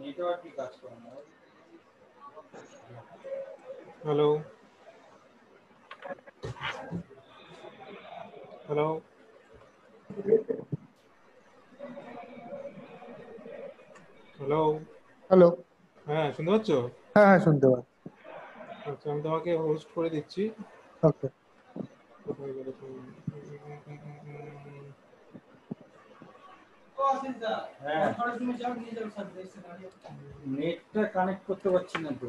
নেটওয়ার্কই কাজ করে না হ্যালো হ্যালো হ্যালো হ্যালো হ্যাঁ শুনতে পাচ্ছ? হ্যাঁ হ্যাঁ শুনতে পাচ্ছি। আচ্ছা আমি তোমাকে হোস্ট করে দিচ্ছি। ওকে? হ্যাঁ। নেটটা কানেক্ট করতে পারছি না তো।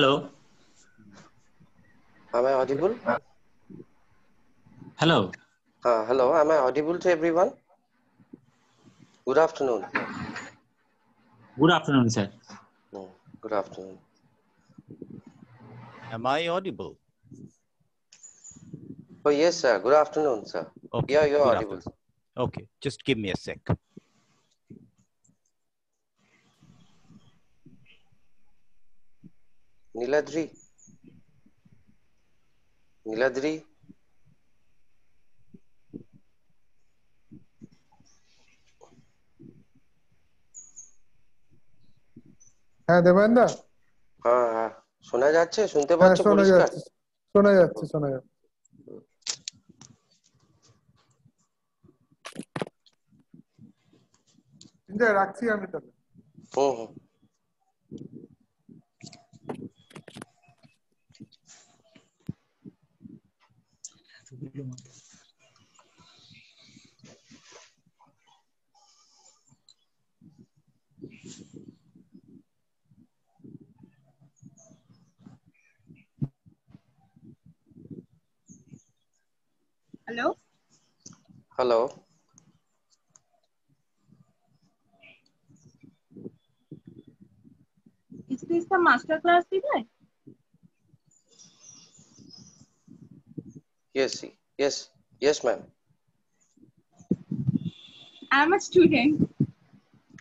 Hello. am I audible? Hello. Uh, hello, am I audible to everyone? Good afternoon. Good afternoon, sir. Good afternoon. Am I audible? Oh, yes, sir. Good afternoon, sir. Okay. Yeah, you're good audible. afternoon. Okay, just give me a sec. Niladri. Niladri. হ্যাঁ দেবেন্দা? হ্যাঁ হ্যাঁ। শোনা যাচ্ছে? শুনতে হ্যাঁ পাচ্ছ? শোনা পরিষ্কার? যাচ্ছে। শোনা যাচ্ছে শোনা যাচ্ছে। রাখছি আমি তাহলে। হুম হুম। you want. Hello? Hello. Is this the master class, Vijay? Yes, see. Yes yes ma'am I'm a student.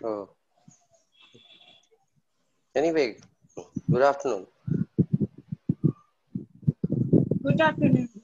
oh anyway good afternoon Good afternoon.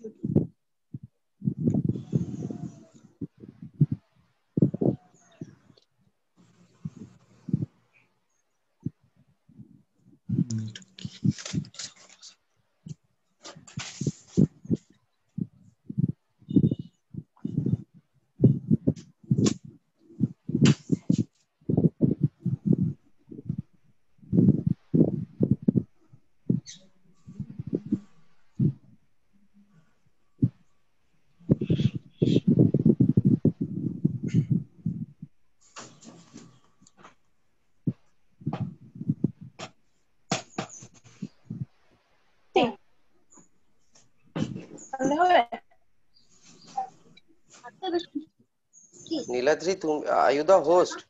Niladri, you are the host.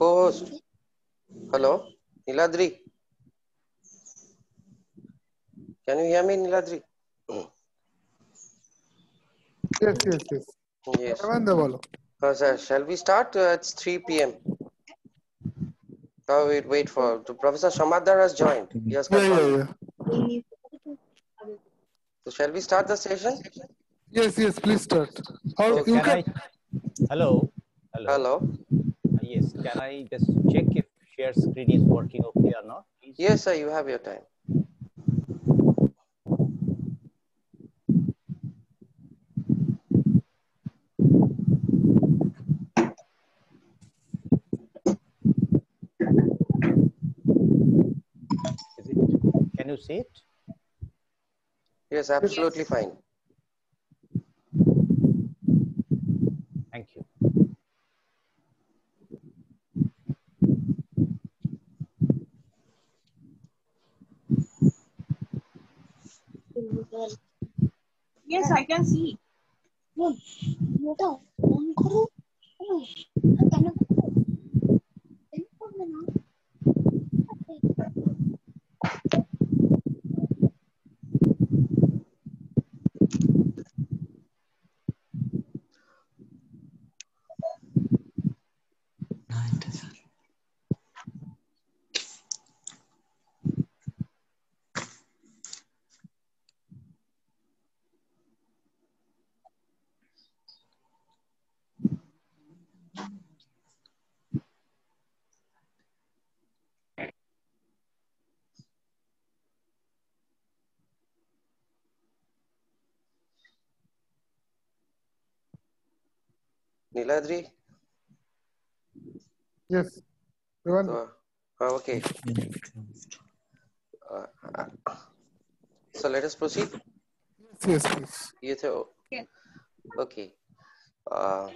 Co host hello Niladri can you hear me yes yes yes. Yes. Uh, sir shall we start? Uh, it's 3 pm now we wait for the professor Samajdar has joined. Yes yeah, yeah, yeah. so shall we start the session? Yes yes please start. How you can, can... I... Hello. Hello. Hello. Uh, Yes. Can I just check if share screen is working okay or not? please? Yes, sir, you have your time. Is it? Can you see it? Yes, absolutely fine. Thank you. Yes, I can see. Niladri? Yes. Everyone? Uh, ah, okay. Uh, so let us proceed. Yes, yes. Yes. yes. Okay. Uh,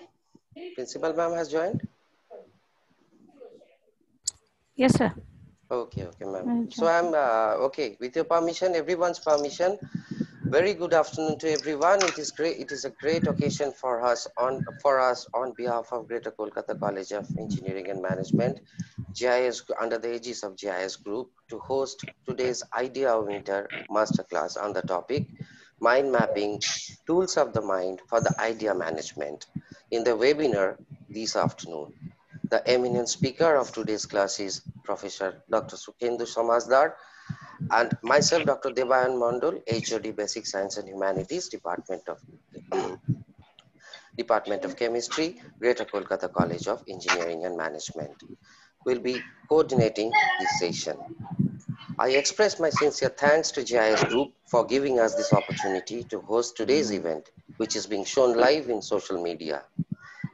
Principal ma'am has joined? Yes, sir. Okay, okay, ma'am. So I'm, uh, okay, with your permission, everyone's permission, very good afternoon to everyone. It is great. It is a great occasion for us on for us on behalf of Greater Kolkata College of Engineering and Management, JIS under the aegis of JIS Group, to host today's Ideaometer Masterclass on the topic Mind Mapping: Tools of the Mind for the Idea Management. In the webinar this afternoon, the eminent speaker of today's class is Professor Dr. Sukhendu Samajdar and myself, Dr. Devayan Mondol, HOD Basic Science and Humanities, Department of Department of Chemistry, Greater Kolkata College of Engineering and Management. Will be coordinating this session. I express my sincere thanks to JIS Group for giving us this opportunity to host today's event, which is being shown live in social media.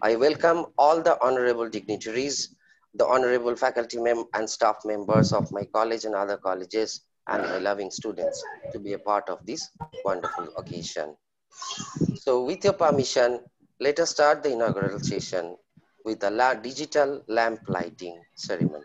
I welcome all the honorable dignitaries, the honorable faculty mem- and staff members of my college and other colleges, and my loving students to be a part of this wonderful occasion. So with your permission, let us start the inaugural session with the digital lamp lighting ceremony.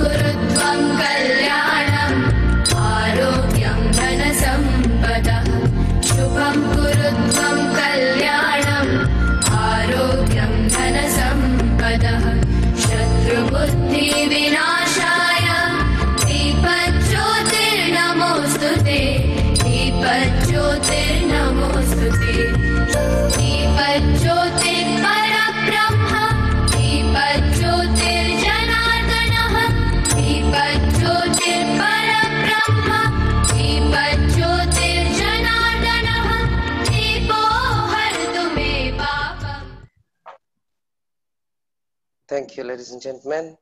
Thank you, ladies and gentlemen.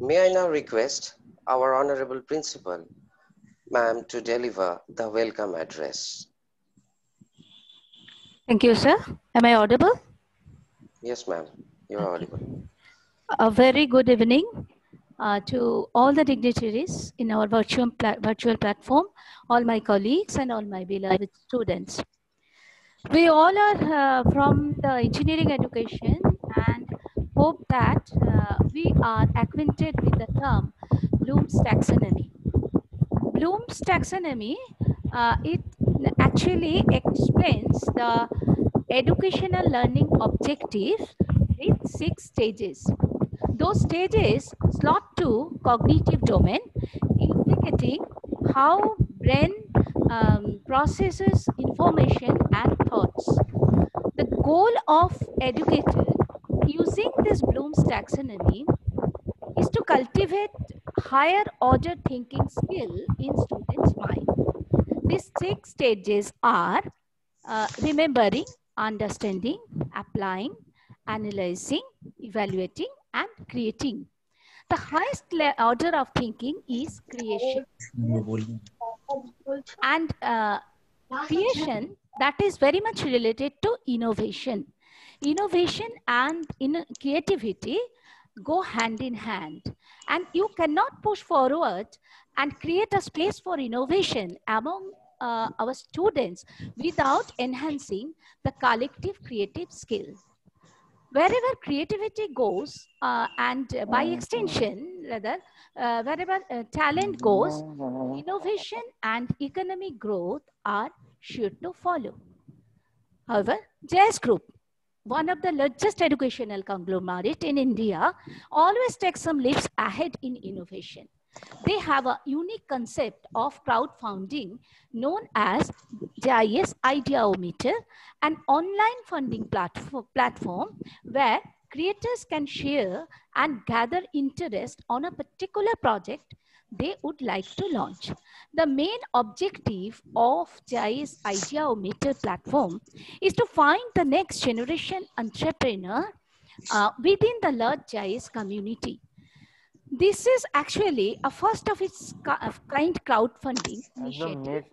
May I now request our honorable principal, ma'am, to deliver the welcome address. Thank you, sir. Am I audible? Yes, ma'am, you're audible. A very good evening uh, to all the dignitaries in our virtual, pla- virtual platform, all my colleagues and all my beloved students. We all are uh, from the engineering education and hope that uh, we are acquainted with the term Bloom's taxonomy. Bloom's taxonomy, uh, it actually explains the educational learning objective with six stages. Those stages slot to cognitive domain, indicating how brain um, processes information and thoughts. The goal of educator using this Bloom's taxonomy is to cultivate higher order thinking skill in students' mind. These six stages are uh, remembering, understanding, applying, analyzing, evaluating, and creating. The highest order of thinking is creation. And uh, creation that is very much related to innovation. Innovation and in creativity go hand in hand. And you cannot push forward and create a space for innovation among uh, our students without enhancing the collective creative skill. Wherever creativity goes, uh, and by extension, rather, uh, wherever uh, talent goes, innovation and economic growth are sure to follow. However, JIS Group, one of the largest educational conglomerate in India, always takes some leaps ahead in innovation. They have a unique concept of crowdfunding known as JIS Ideaometer, an online funding platform where creators can share and gather interest on a particular project they would like to launch. The main objective of JIS Ideaometer platform is to find the next generation entrepreneur uh, within the large JIS community. This is actually a first of its kind crowdfunding initiative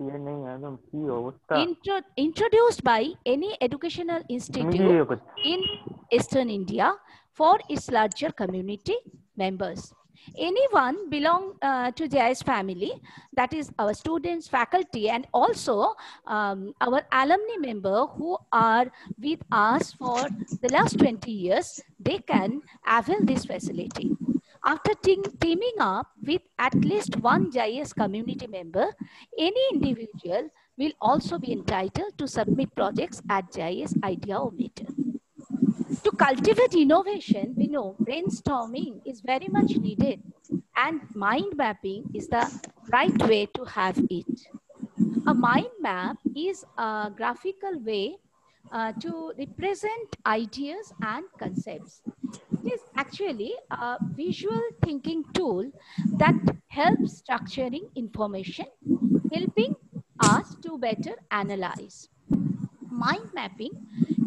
intro introduced by any educational institute in Eastern India for its larger community members. Anyone belong uh, to JIS family, that is our students, faculty, and also um, our alumni member who are with us for the last 20 years, they can avail this facility. After team- teaming up with at least one JIS community member, any individual will also be entitled to submit projects at JIS Ideaometer. To cultivate innovation, we know brainstorming is very much needed and mind mapping is the right way to have it. A mind map is a graphical way uh, to represent ideas and concepts. It is actually a visual thinking tool that helps structuring information, helping us to better analyze. Mind mapping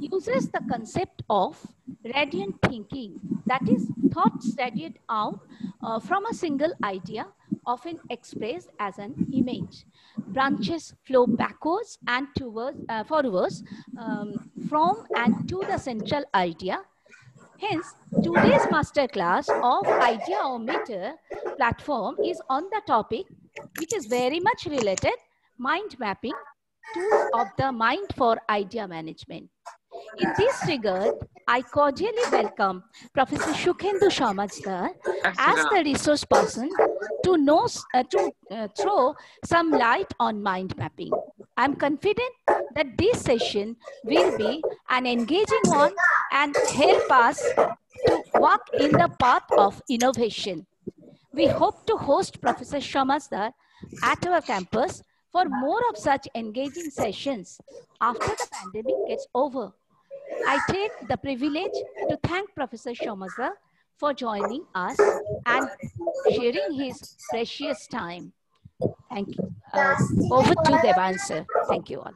uses the concept of radiant thinking, that is, thoughts radiate out uh, from a single idea, often expressed as an image. Branches flow backwards and towards, uh, forwards um, from and to the central idea. Hence, today's masterclass of Ideaometer platform is on the topic, which is very much related, mind mapping, tools of the mind for idea management. In this regard, I cordially welcome Professor Sukhendu Samajdar as the resource person to, know, uh, to uh, throw some light on mind mapping. I'm confident that this session will be an engaging one and help us to walk in the path of innovation. We hope to host Professor Samajdar at our campus for more of such engaging sessions after the pandemic gets over. I take the privilege to thank Professor Samajdar for joining us and sharing his precious time. Thank you. Uh, over to Devan, sir. Thank you all.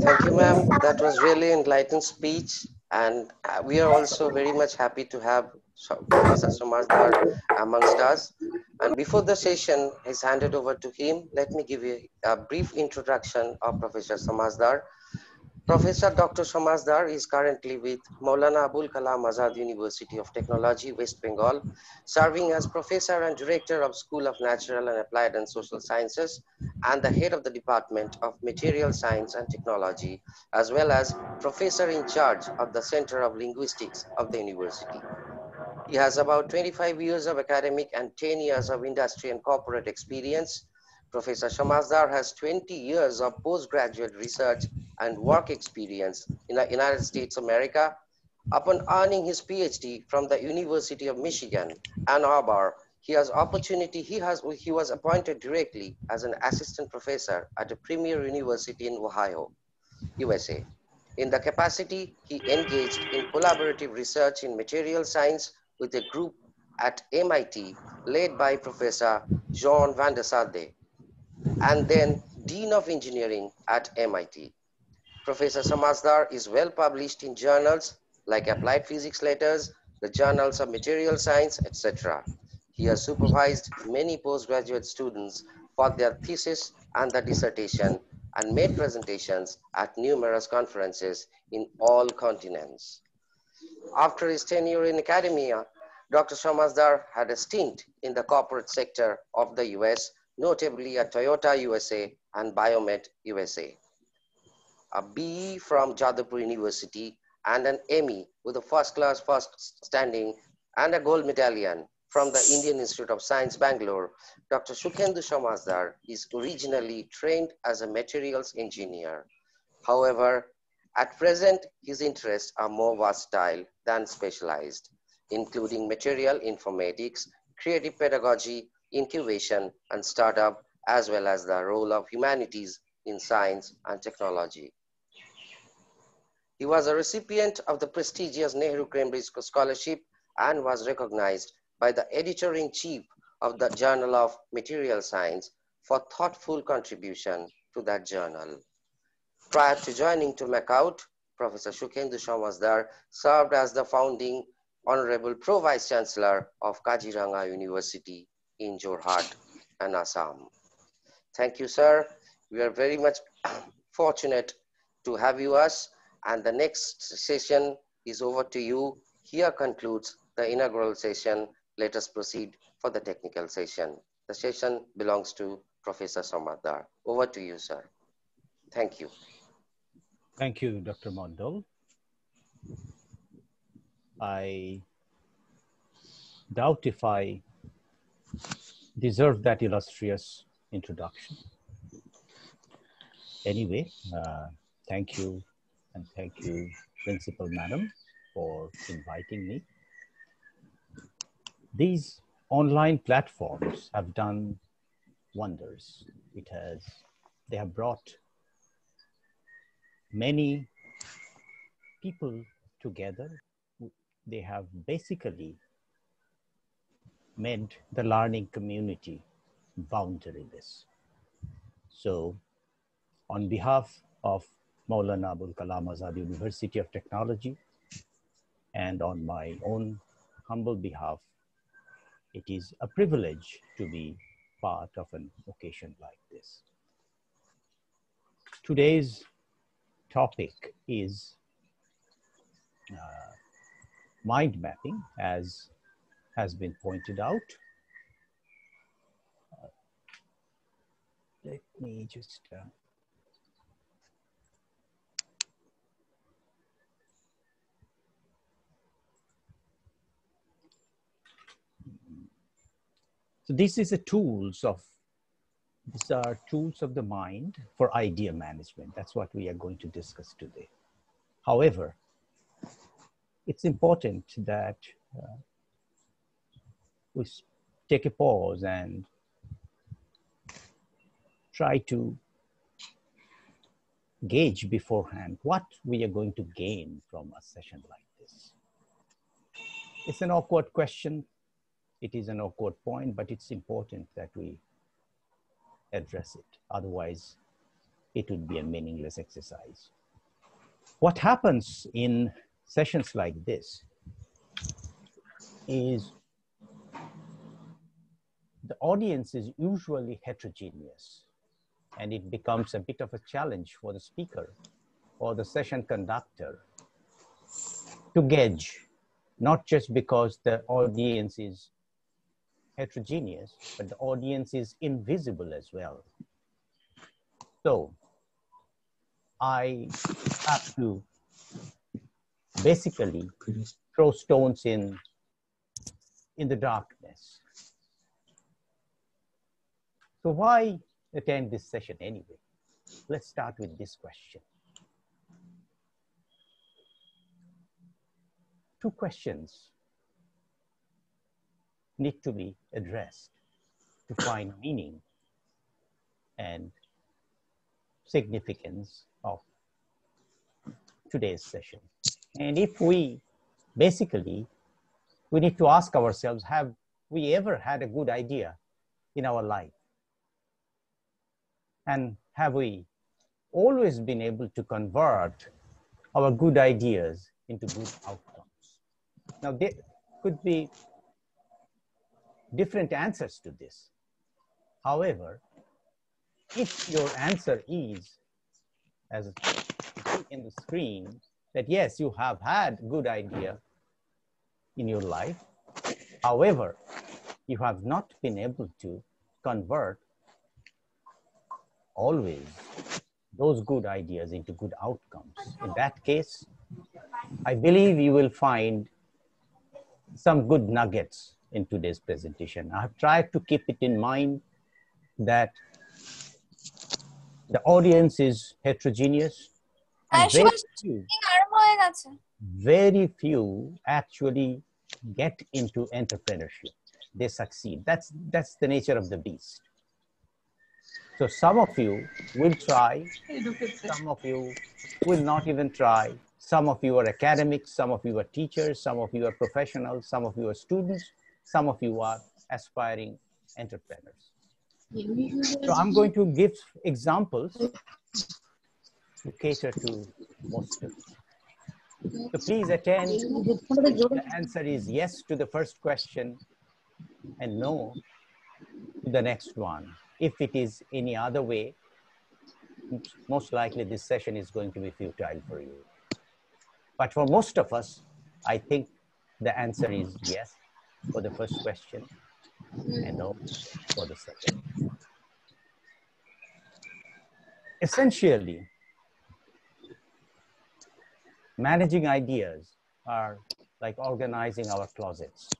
Thank you, ma'am. That was really enlightened speech. And uh, we are also very much happy to have Professor Samajdar amongst us. And before the session is handed over to him, let me give you a brief introduction of Professor Samajdar. Professor Dr. Samajdar is currently with Maulana Abul Kalam Azad University of Technology, West Bengal, serving as Professor and Director of School of Natural and Applied and Social Sciences and the head of the Department of Material Science and Technology, as well as Professor in charge of the Center of Linguistics of the university. He has about 25 years of academic and 10 years of industry and corporate experience. Professor Samajdar has 20 years of postgraduate research and work experience in the United States of America. Upon earning his PhD from the University of Michigan, Ann Arbor, he has opportunity, he has he was appointed directly as an assistant professor at a premier university in Ohio, USA. In the capacity, he engaged in collaborative research in material science with a group at MIT led by Professor John Vander Sande, and then Dean of Engineering at MIT. Professor Samajdar is well published in journals like Applied Physics Letters, the Journals of Material Science, etc. He has supervised many postgraduate students for their thesis and the dissertation and made presentations at numerous conferences in all continents. After his tenure in academia, Dr. Samajdar had a stint in the corporate sector of the US, notably at Toyota USA and Biomed USA. A BE from Jadavpur University and an ME with a first class first standing and a gold medallion from the Indian Institute of Science, Bangalore, Dr. Sukhendu Samajdar is originally trained as a materials engineer. However, at present, his interests are more versatile than specialized, including material informatics, creative pedagogy, incubation, and startup, as well as the role of humanities in science and technology. He was a recipient of the prestigious Nehru Cambridge Scholarship and was recognized by the editor-in-chief of the Journal of Material Science for thoughtful contribution to that journal. Prior to joining to Professor Sukhendu Samajdar served as the founding Honorable Pro Vice Chancellor of Kaziranga University in Jorhat and Assam. Thank you, sir. We are very much fortunate to have you us. And the next session is over to you. Here concludes the inaugural session. Let us proceed for the technical session. The session belongs to Professor Samajdar. Over to you, sir. Thank you. Thank you, Dr. Mondal. I doubt if I deserve that illustrious introduction. Anyway, uh, thank you and thank you, Principal Madam, for inviting me. These online platforms have done wonders. It has, they have brought many people together. They have basically made the learning community boundaryless. So on behalf of Maulana Abul Kalam Azad University of Technology and on my own humble behalf, it is a privilege to be part of an occasion like this. Today's topic is uh, mind mapping, as has been pointed out. Let me just. Uh, so this is the tools of these are tools of the mind for idea management. That's what we are going to discuss today. However, it's important that uh, we take a pause and try to gauge beforehand what we are going to gain from a session like this. It's an awkward question. It is an awkward point, but it's important that we address it. Otherwise, it would be a meaningless exercise. What happens in sessions like this is the audience is usually heterogeneous and it becomes a bit of a challenge for the speaker or the session conductor to gauge, not just because the audience is heterogeneous, but the audience is invisible as well. So I have to basically throw stones in, in the darkness. So why attend this session anyway? Let's start with this question. Two questions need to be addressed to find meaning and significance of today's session. And if we basically, we need to ask ourselves, have we ever had a good idea in our life? And have we always been able to convert our good ideas into good outcomes? Now, there could be different answers to this. However, if your answer is, as in the screen, that yes, you have had good idea in your life. However, you have not been able to convert always those good ideas into good outcomes. In that case, I believe you will find some good nuggets in today's presentation. I've tried to keep it in mind that the audience is heterogeneous. Very few, very few actually get into entrepreneurship. They succeed. That's, that's the nature of the beast. So some of you will try, some of you will not even try. Some of you are academics, some of you are teachers, some of you are professionals, some of you are students, some of you are aspiring entrepreneurs. So I'm going to give examples to cater to most of you. So please attend. The answer is yes to the first question and no to the next one. If it is any other way, most likely this session is going to be futile for you. But for most of us, I think the answer is yes for the first question and no for the second. Essentially, managing ideas are like organizing our closets.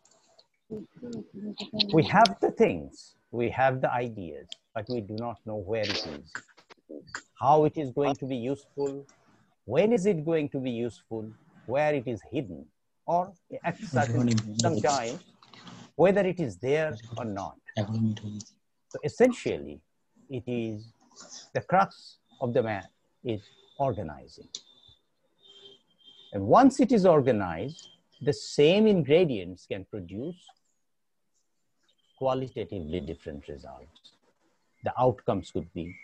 We have the things, we have the ideas, but we do not know where it is, how it is going to be useful, when is it going to be useful, where it is hidden, or at certain sometimes whether it is there or not. So essentially, it is the crux of the man is organizing. And once it is organized, the same ingredients can produce qualitatively different results. The outcomes could be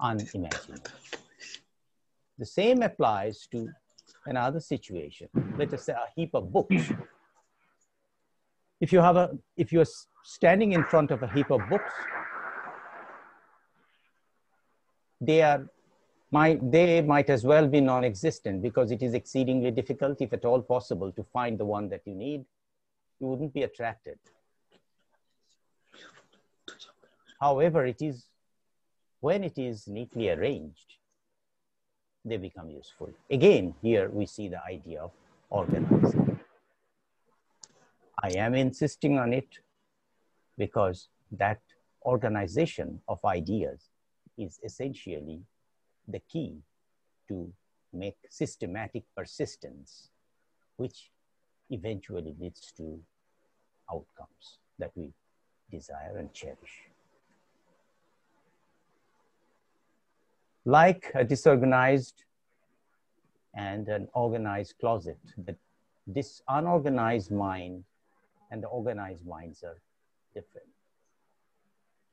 unimaginable. The same applies to another situation. Let us say a heap of books. If you have a, if you're standing in front of a heap of books, they are might, they might as well be non-existent because it is exceedingly difficult, if at all possible, to find the one that you need. You wouldn't be attracted. However, it is when it is neatly arranged, they become useful. Again, here we see the idea of organizing. I am insisting on it because that organization of ideas is essentially the key to make systematic persistence, which eventually leads to outcomes that we desire and cherish. Like a disorganized and an organized closet, the, this unorganized mind and the organized minds are different.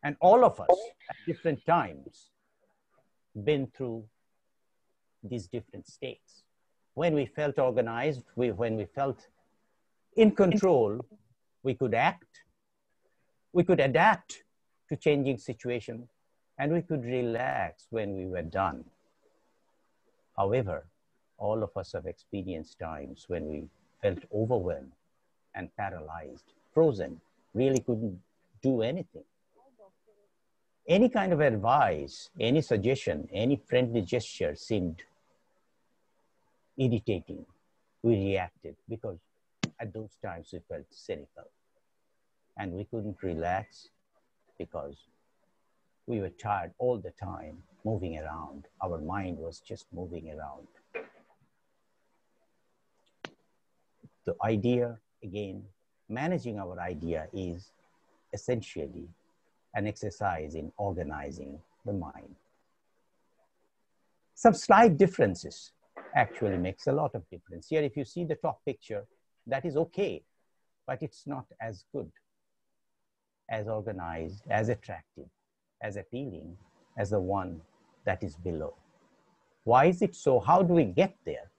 And all of us at different times been through these different states. when we felt organized, we, when we felt in control, we could act, we could adapt to changing situation, and we could relax when we were done. However, all of us have experienced times when we felt overwhelmed and paralyzed, frozen, really couldn't do anything. Any kind of advice, any suggestion, any friendly gesture seemed irritating. We reacted because at those times we felt cynical and we couldn't relax because we were tired all the time, moving around. Our mind was just moving around. The idea, again, managing our idea is essentially an exercise in organizing the mind. Some slight differences actually makes a lot of difference. Here, if you see the top picture, that is okay, but it's not as good, as organized, as attractive, as appealing as the one that is below. Why is it so? How do we get there?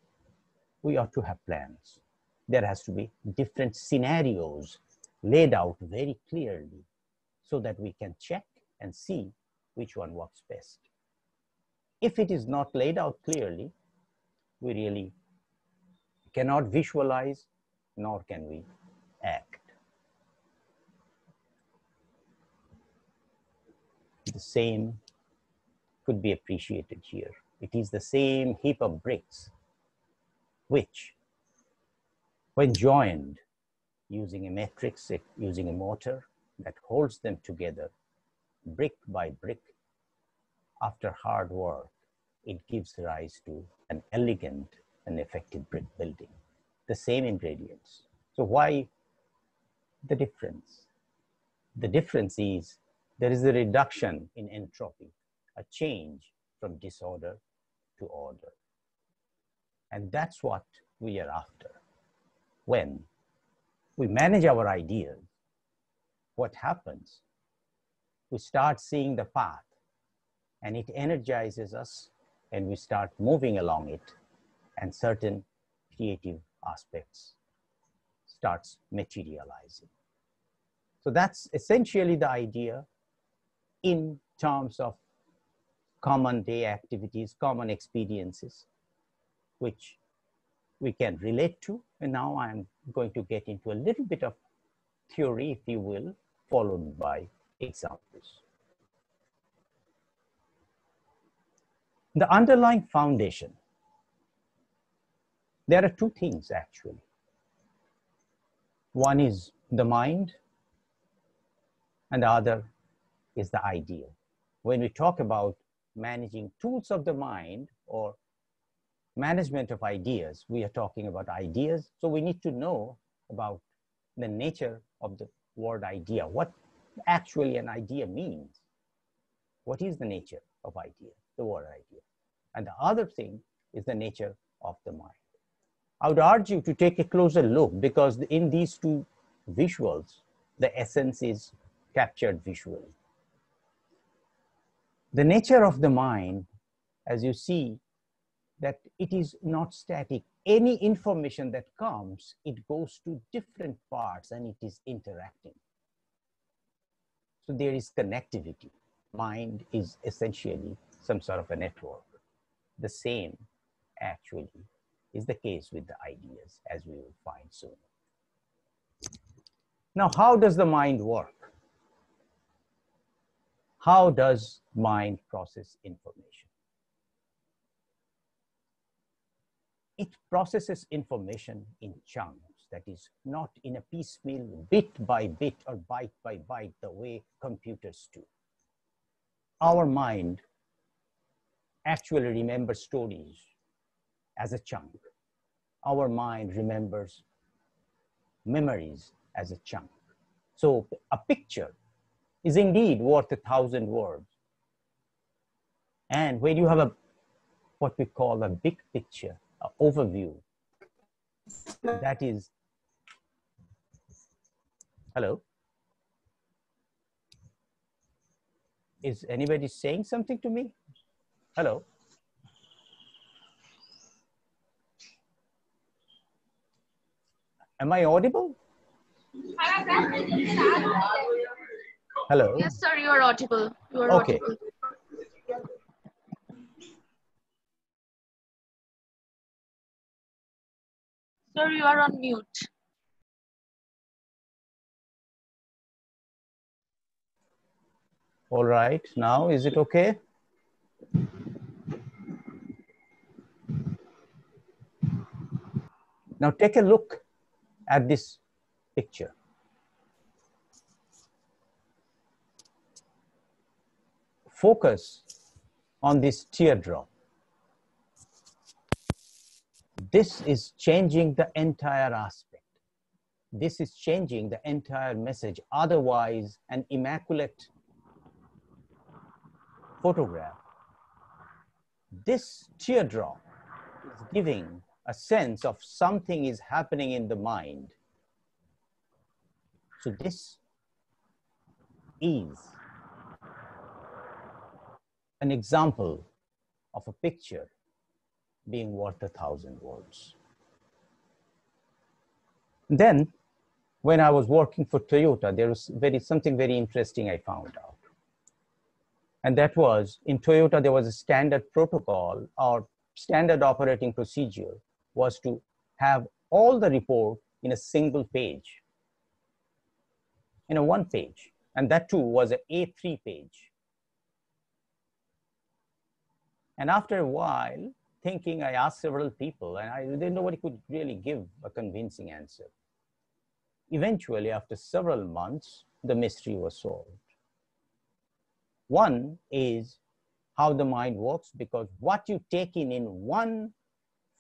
We ought to have plans. There has to be different scenarios laid out very clearly so that we can check and see which one works best. If it is not laid out clearly, we really cannot visualize, nor can we act. The same could be appreciated here. It is the same heap of bricks, which, when joined using a matrix, using a motor that holds them together, brick by brick, after hard work, it gives rise to an elegant and effective brick building. The same ingredients. So why the difference? The difference is there is a reduction in entropy, a change from disorder to order. And that's what we are after. When we manage our ideas, what happens? We start seeing the path and it energizes us and we start moving along it and certain creative aspects starts materializing. So that's essentially the idea in terms of common day activities, common experiences, which we can relate to. And now I'm going to get into a little bit of theory, if you will, followed by examples. The underlying foundation, there are two things actually. One is the mind, and the other is the idea. When we talk about managing tools of the mind or management of ideas, we are talking about ideas. So we need to know about the nature of the word idea, what actually an idea means. What is the nature of idea, the word idea? And the other thing is the nature of the mind. I would urge you to take a closer look because in these two visuals, the essence is captured visually. The nature of the mind, as you see, that it is not static. Any information that comes, it goes to different parts and it is interacting. So there is connectivity. Mind is essentially some sort of a network. The same actually is the case with the ideas as we will find soon. Now, how does the mind work? How does mind process information? It processes information in chunks, that is not in a piecemeal, bit by bit or byte by byte, the way computers do. Our mind actually remembers stories as a chunk. Our mind remembers memories as a chunk. So a picture is indeed worth a thousand words. And when you have a what we call a big picture, an overview, that is, hello? Is anybody saying something to me? Hello? Am I audible? Hello? Yes, sir, you are audible. You are Okay. audible. Sir, you are on mute. All right, now is it okay? Now take a look at this picture. Focus on this teardrop. This is changing the entire aspect. This is changing the entire message. Otherwise, an immaculate photograph. This teardrop is giving a sense of something is happening in the mind. So this is an example of a picture being worth a thousand words. Then, when I was working for Toyota, there was very something very interesting I found out. And that was in Toyota, there was a standard protocol or standard operating procedure was to have all the report in a single page, in a one page. And that too was a A3 page. And after a while, thinking, I asked several people, and I, nobody could really give a convincing answer. Eventually, after several months, the mystery was solved. One is how the mind works because what you take in in one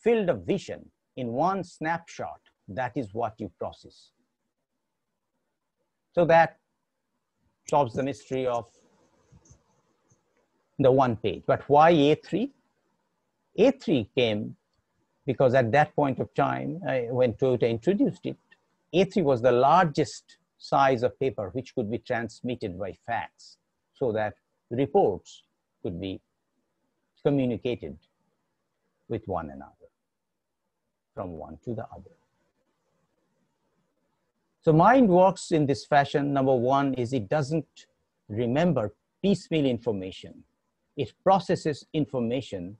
field of vision, in one snapshot, that is what you process. So that solves the mystery of the one page. But why A3? A3 came because at that point of time, uh, when Toyota introduced it, A3 was the largest size of paper which could be transmitted by fax so that reports could be communicated with one another from one to the other. So mind works in this fashion. Number one is it doesn't remember piecemeal information. It processes information,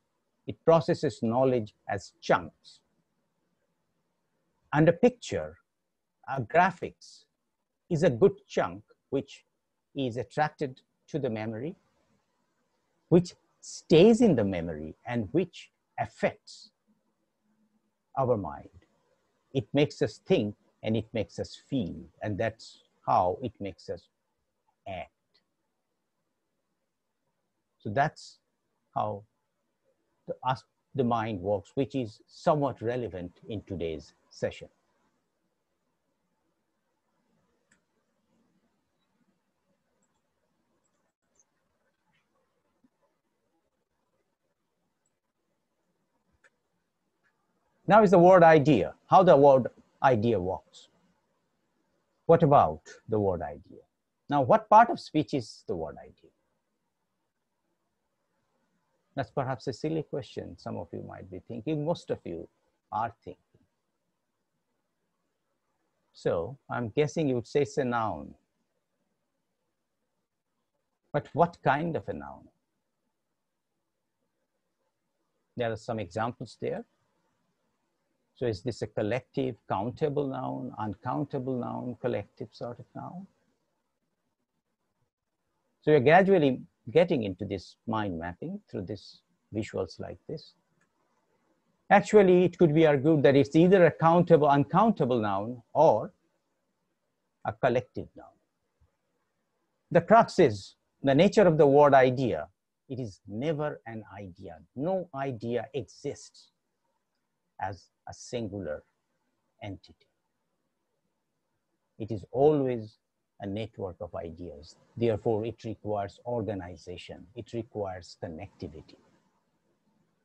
it processes knowledge as chunks. And a picture, a graphics is a good chunk which is attracted to the memory, which stays in the memory and which affects our mind. It makes us think and it makes us feel, and that's how it makes us act. So that's how the, us, the mind works, which is somewhat relevant in today's session. Now is the word idea, how the word idea works. What about the word idea? Now, what part of speech is the word idea? That's perhaps a silly question. Some of you might be thinking, most of you are thinking. So I'm guessing you would say it's a noun. But what kind of a noun? There are some examples there. So is this a collective, countable noun, uncountable noun, collective sort of noun? So you're gradually getting into this mind mapping through this visuals like this. Actually, it could be argued that it's either a countable, uncountable noun or a collective noun. The crux is the nature of the word idea. It is never an idea. No idea exists as a singular entity. It is always a network of ideas. Therefore, it requires organization. It requires connectivity.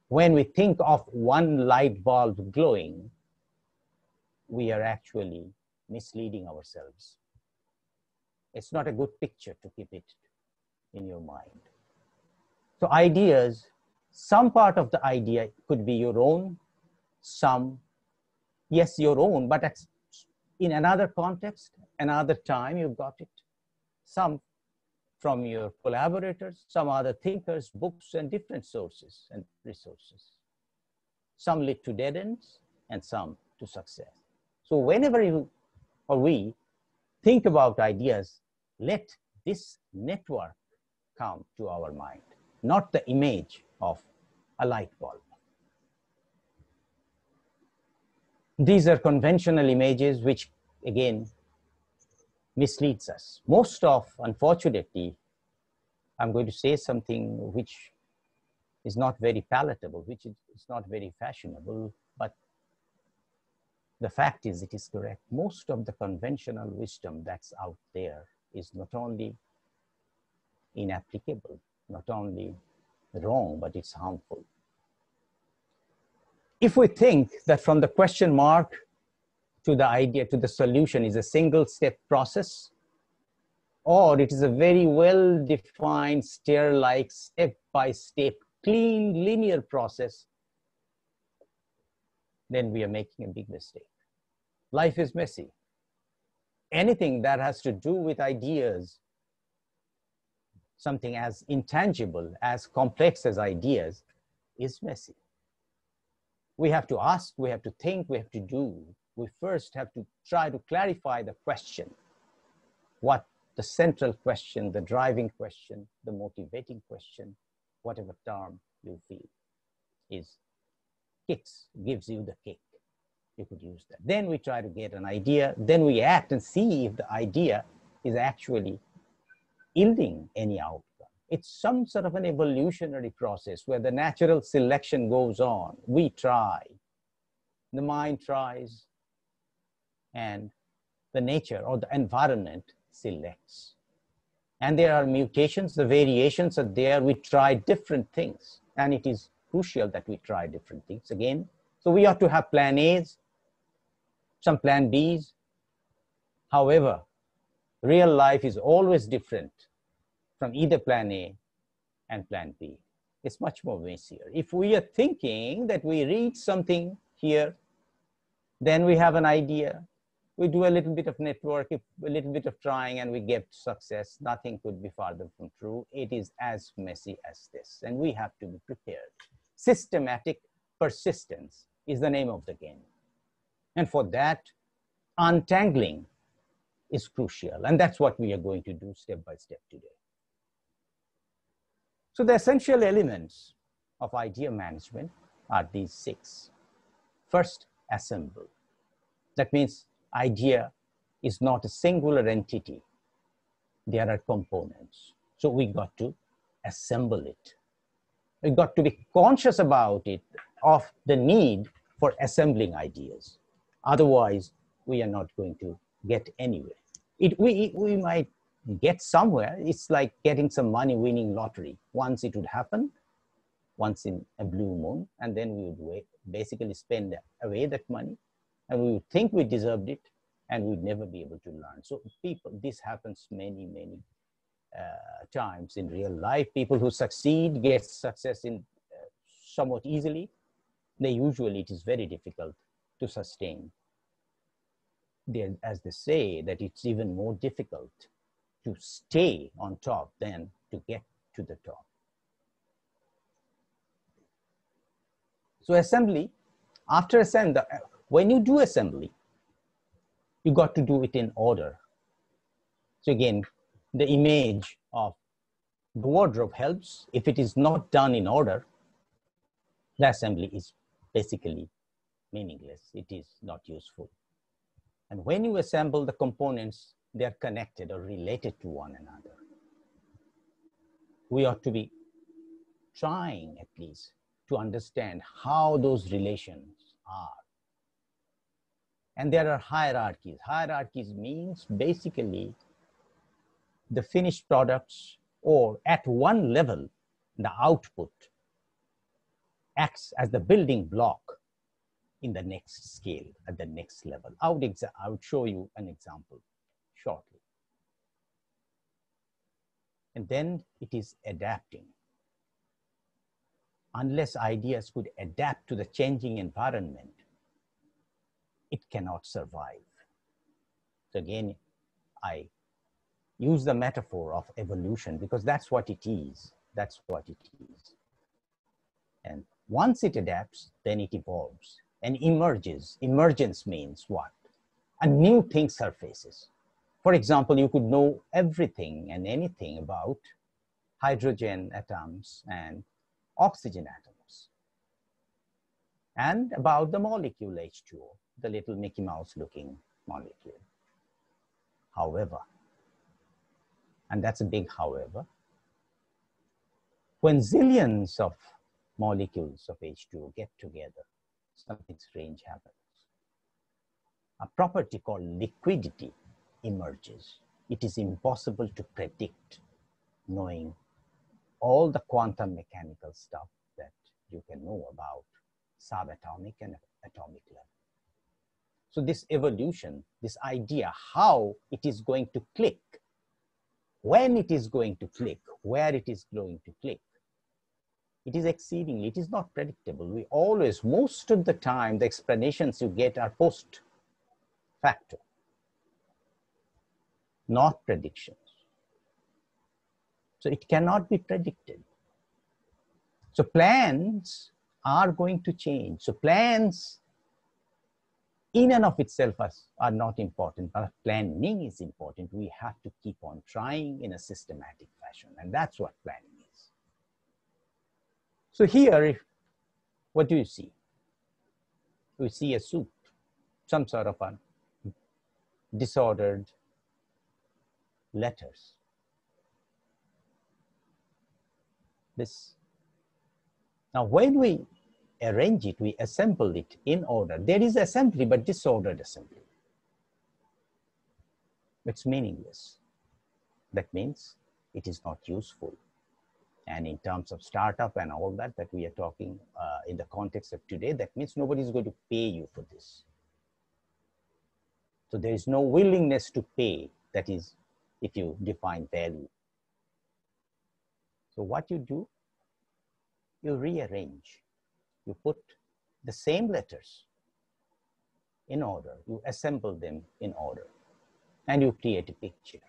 When we think of one light bulb glowing, we are actually misleading ourselves. It's not a good picture to keep it in your mind. So ideas, some part of the idea could be your own, some, yes, your own, but in another context, another time you've got it. Some from your collaborators, some other thinkers, books, and different sources and resources. Some lead to dead ends and some to success. So whenever you or we think about ideas, let this network come to our mind, not the image of a light bulb. These are conventional images which again misleads us. Most of, unfortunately, I'm going to say something which is not very palatable, which is not very fashionable, but the fact is it is correct. Most of the conventional wisdom that's out there is not only inapplicable, not only wrong, but it's harmful. If we think that from the question mark to the idea to the solution is a single step process, or it is a very well defined stair like step by step, clean linear process, then we are making a big mistake. Life is messy. Anything that has to do with ideas, something as intangible, as complex as ideas, is messy. We have to ask, we have to think, we have to do. We first have to try to clarify the question. What the central question, the driving question, the motivating question, whatever term you feel is kicks, gives you the kick. You could use that. Then we try to get an idea, then we act and see if the idea is actually yielding any outcome. It's some sort of an evolutionary process where the natural selection goes on. We try, the mind tries, and the nature or the environment selects. And there are mutations, the variations are there. We try different things, and it is crucial that we try different things again. So we ought to have plan A's, some plan B's. However, real life is always different from either plan A and plan B. It's much more messier. If we are thinking that we read something here, then we have an idea, we do a little bit of network, a little bit of trying, and we get success. Nothing could be farther from true. It is as messy as this, and we have to be prepared. Systematic persistence is the name of the game. And for that, untangling is crucial. And that's what we are going to do step by step today. So the essential elements of idea management are these six. First, assemble. That means idea is not a singular entity. There are components. So we got to assemble it. We got to be conscious about it, of the need for assembling ideas. Otherwise, we are not going to get anywhere. It, we, we might get somewhere. It's like getting some money winning lottery. Once it would happen, once in a blue moon, and then we would wait, basically spend away that money, and we would think we deserved it, and we'd never be able to learn. So people, this happens many, many uh, times in real life. People who succeed get success in uh, somewhat easily. They usually, it is very difficult to sustain. They, as they say, that it's even more difficult to stay on top than to get to the top. So assembly, after assembly, when you do assembly, you got to do it in order. So again, the image of the wardrobe helps. If it is not done in order, the assembly is basically meaningless. It is not useful. And when you assemble the components, they are connected or related to one another. We ought to be trying at least to understand how those relations are. And there are hierarchies. Hierarchies means basically the finished products or at one level, the output acts as the building block in the next scale, at the next level. I would, I would show you an example shortly. And then it is adapting. Unless ideas could adapt to the changing environment, it cannot survive. So again, I use the metaphor of evolution because that's what it is. That's what it is. And once it adapts, then it evolves and emerges. Emergence means what? A new thing surfaces. For example, you could know everything and anything about hydrogen atoms and oxygen atoms and about the molecule H2O, the little Mickey Mouse looking molecule. However, and that's a big however, when zillions of molecules of H2O get together, something strange happens. A property called liquidity emerges. It is impossible to predict knowing all the quantum mechanical stuff that you can know about subatomic and atomic level. So this evolution, this idea how it is going to click, when it is going to click, where it is going to click, it is exceedingly, it is not predictable. We always, most of the time, the explanations you get are post facto, not predictions. So it cannot be predicted. So plans are going to change. So plans in and of itself are, not important, but planning is important. We have to keep on trying in a systematic fashion. And that's what planning is. So here, what do you see? We see a soup, some sort of a disordered letters. This. Now, when we arrange it, we assemble it in order. There is assembly, but disordered assembly. It's meaningless. That means it is not useful. And in terms of startup and all that, that we are talking uh, in the context of today, that means nobody is going to pay you for this. So there is no willingness to pay. That is, if you define value. So what you do, you rearrange. You put the same letters in order. You assemble them in order. And you create a picture.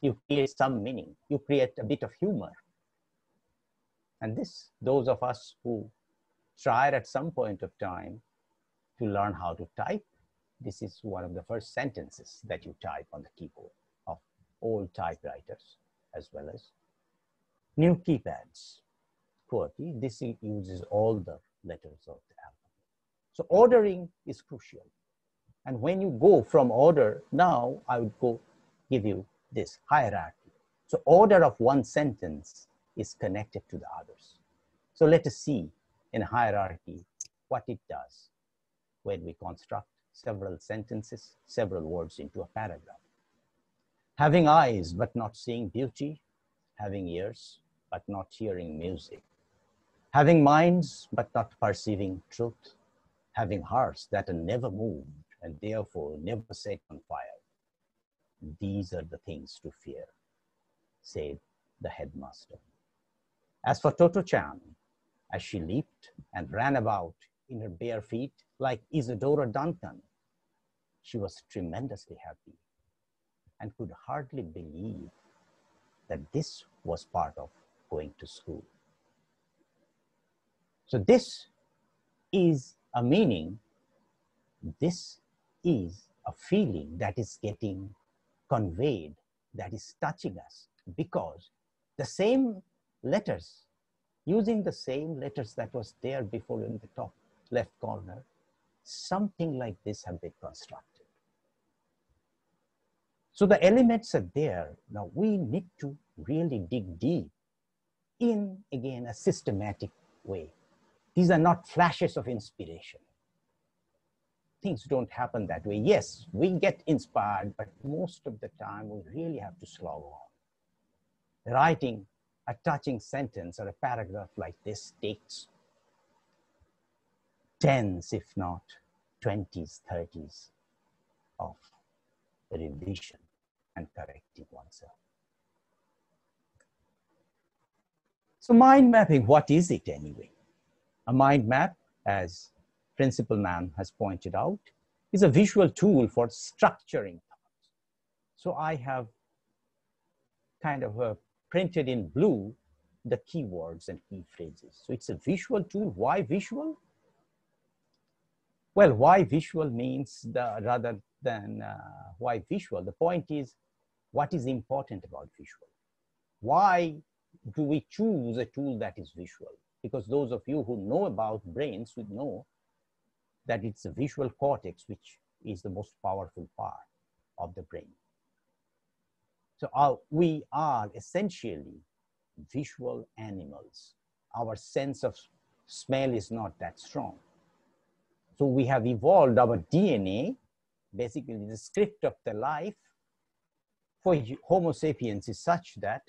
You create some meaning. You create a bit of humor. And this, those of us who tried at some point of time to learn how to type, this is one of the first sentences that you type on the keyboard old typewriters as well as new keypads. QWERTY, this uses all the letters of the alphabet. So ordering is crucial. And when you go from order, now I would go give you this hierarchy. So order of one sentence is connected to the others. So let us see in hierarchy what it does when we construct several sentences, several words into a paragraph. Having eyes but not seeing beauty, having ears but not hearing music, having minds but not perceiving truth, having hearts that are never moved and therefore never set on fire. These are the things to fear, said the headmaster. As for Totto-Chan, as she leaped and ran about in her bare feet like Isadora Duncan, she was tremendously happy and could hardly believe that this was part of going to school. So this is a meaning, this is a feeling that is getting conveyed, that is touching us because the same letters, using the same letters that was there before in the top left corner, something like this have been constructed. So the elements are there. Now we need to really dig deep in, again, a systematic way. These are not flashes of inspiration. Things don't happen that way. Yes, we get inspired, but most of the time we really have to slog on. Writing a touching sentence or a paragraph like this takes tens, if not 20s, 30s of revision and correcting oneself. So mind mapping, what is it anyway? A mind map, as Principal Mann has pointed out, is a visual tool for structuring thoughts. So I have kind of uh, printed in blue the keywords and key phrases. So it's a visual tool. Why visual? Well, why visual means the rather than uh, why visual. The point is, what is important about visual? Why do we choose a tool that is visual? Because those of you who know about brains would know that it's the visual cortex which is the most powerful part of the brain. So our, we are essentially visual animals. Our sense of smell is not that strong. So we have evolved our DNA, basically the script of the life for Homo sapiens is such that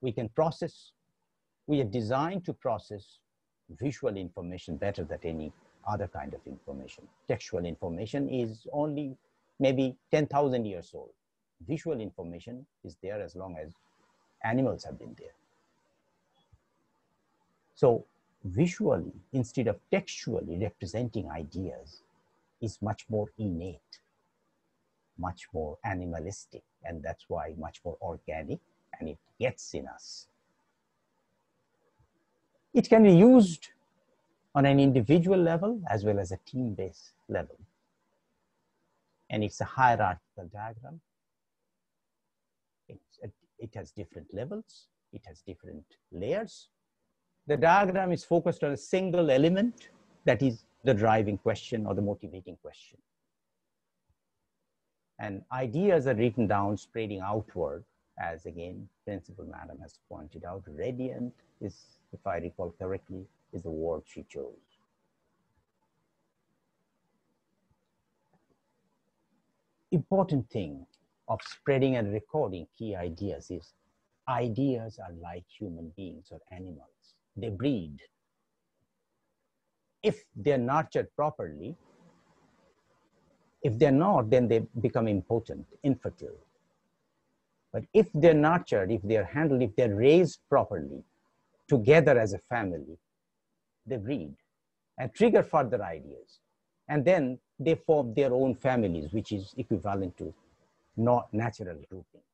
we can process, we are designed to process visual information better than any other kind of information. Textual information is only maybe 10,000 years old. Visual information is there as long as animals have been there. So visually, instead of textually representing ideas, is much more innate, much more animalistic, and that's why much more organic, and it gets in us. It can be used on an individual level as well as a team-based level. And it's a hierarchical diagram. A, it has different levels. It has different layers. The diagram is focused on a single element that is the driving question or the motivating question. And ideas are written down, spreading outward, as again, Principal Madam has pointed out. Radiant is, if I recall correctly, is the word she chose. Important thing of spreading and recording key ideas is ideas are like human beings or animals. They breed. If they're nurtured properly, if they're not, then they become impotent, infertile. But if they're nurtured, if they're handled, if they're raised properly, together as a family, they breed and trigger further ideas. And then they form their own families, which is equivalent to not natural groupings.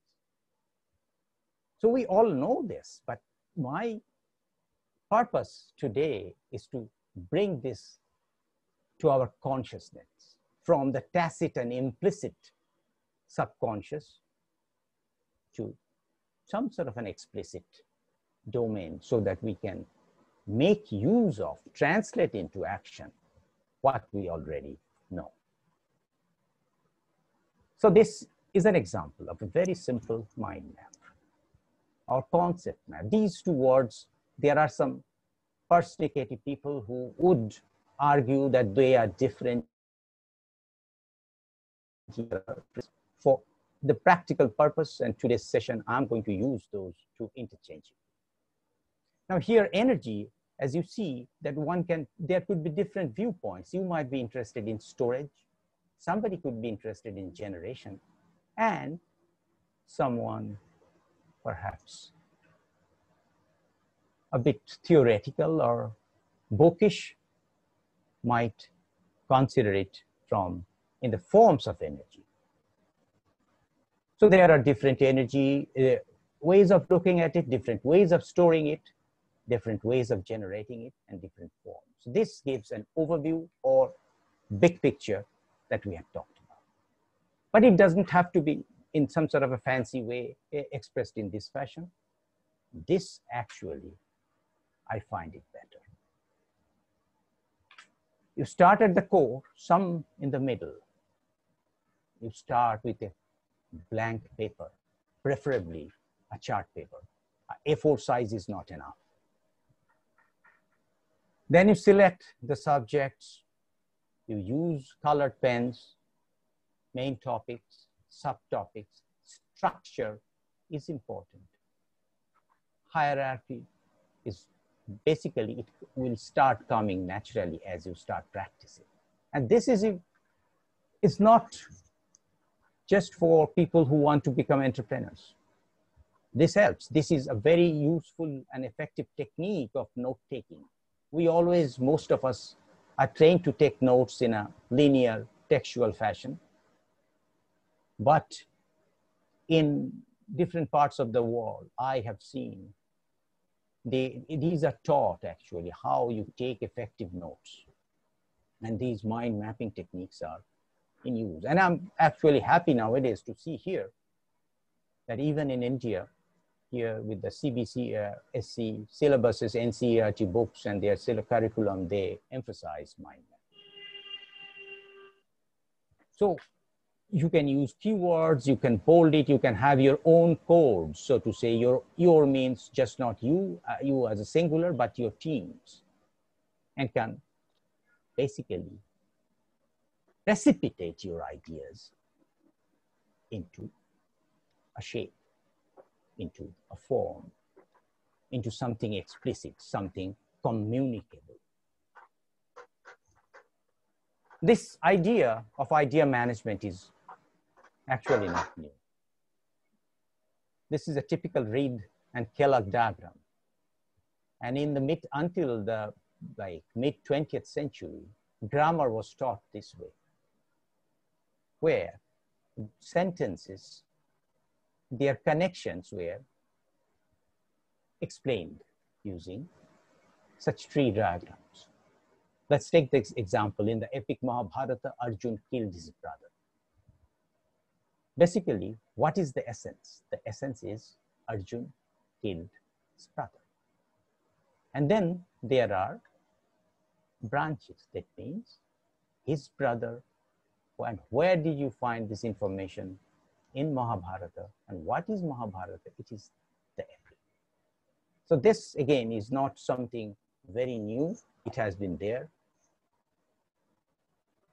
So we all know this, but my purpose today is to bring this to our consciousness from the tacit and implicit subconscious to some sort of an explicit domain so that we can make use of, translate into action what we already know. So this is an example of a very simple mind map or concept map. These two words, there are some perspicative people who would argue that they are different for the practical purpose and today's session, I'm going to use those two interchangeably. Now here, energy, as you see, that one can, there could be different viewpoints. You might be interested in storage. Somebody could be interested in generation and someone perhaps a bit theoretical or bookish might consider it from in the forms of energy. So there are different energy uh, ways of looking at it, different ways of storing it, different ways of generating it, and different forms. So this gives an overview or big picture that we have talked about. But it doesn't have to be in some sort of a fancy way uh, expressed in this fashion. This actually, I find it better. You start at the core, some in the middle. You start with a blank paper, preferably a chart paper. A4 size is not enough. Then you select the subjects, you use colored pens, main topics, subtopics, structure is important. Hierarchy is basically, it will start coming naturally as you start practicing. And this is, it's not just for people who want to become entrepreneurs. This helps. This is a very useful and effective technique of note taking. We always, most of us, are trained to take notes in a linear textual fashion. But in different parts of the world, I have seen they, these are taught actually how you take effective notes. And these mind mapping techniques are in use. And I'm actually happy nowadays to see here that even in India, here with the CBC, uh, SC syllabuses, NCERT books and their curriculum, they emphasize mind map. So you can use keywords, you can bold it, you can have your own code. So to say your, your means just not you, uh, you as a singular, but your teams and can basically precipitate your ideas into a shape, into a form, into something explicit, something communicable. This idea of idea management is actually not new. This is a typical Reed and Kellogg diagram. And in the mid, until the like mid 20th century, grammar was taught this way, where sentences, their connections were explained using such tree diagrams. Let's take this example in the epic Mahabharata, Arjun killed his brother. Basically, what is the essence? The essence is Arjun killed his brother. And then there are branches. That means his brother. And where did you find this information in Mahabharata? And what is Mahabharata? It is the epic. So this again is not something very new. It has been there.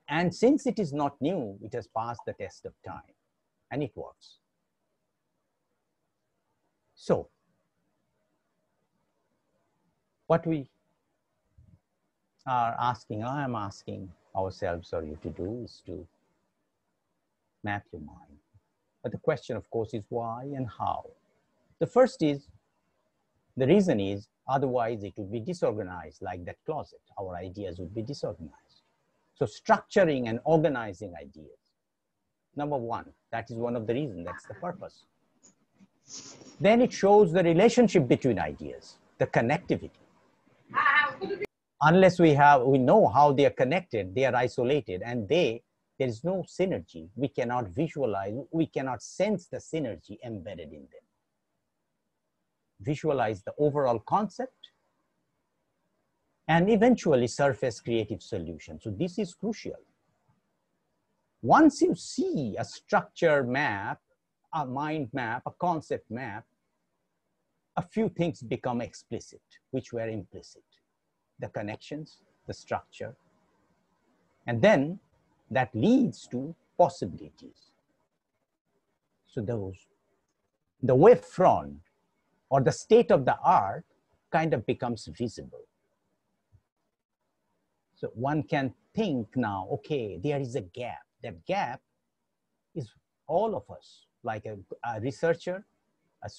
And since it is not new, it has passed the test of time and it works. So what we are asking, I am asking ourselves or you to do is to your mind. But the question, of course, is why and how. The first is, the reason is, otherwise it would be disorganized like that closet. Our ideas would be disorganized. So structuring and organizing ideas. Number one, that is one of the reasons, that's the purpose. Then it shows the relationship between ideas, the connectivity unless we have we know how they are connected they are isolated and they there is no synergy. We cannot visualize we cannot sense the synergy embedded in them. Visualize the overall concept and eventually surface creative solutions so this is crucial. Once you see a structure map a mind map a concept map a few things become explicit which were implicit. The connections, the structure. And then that leads to possibilities. So those, the wave front or the state of the art kind of becomes visible. So one can think now, okay, there is a gap. That gap is all of us, like a, a researcher, a,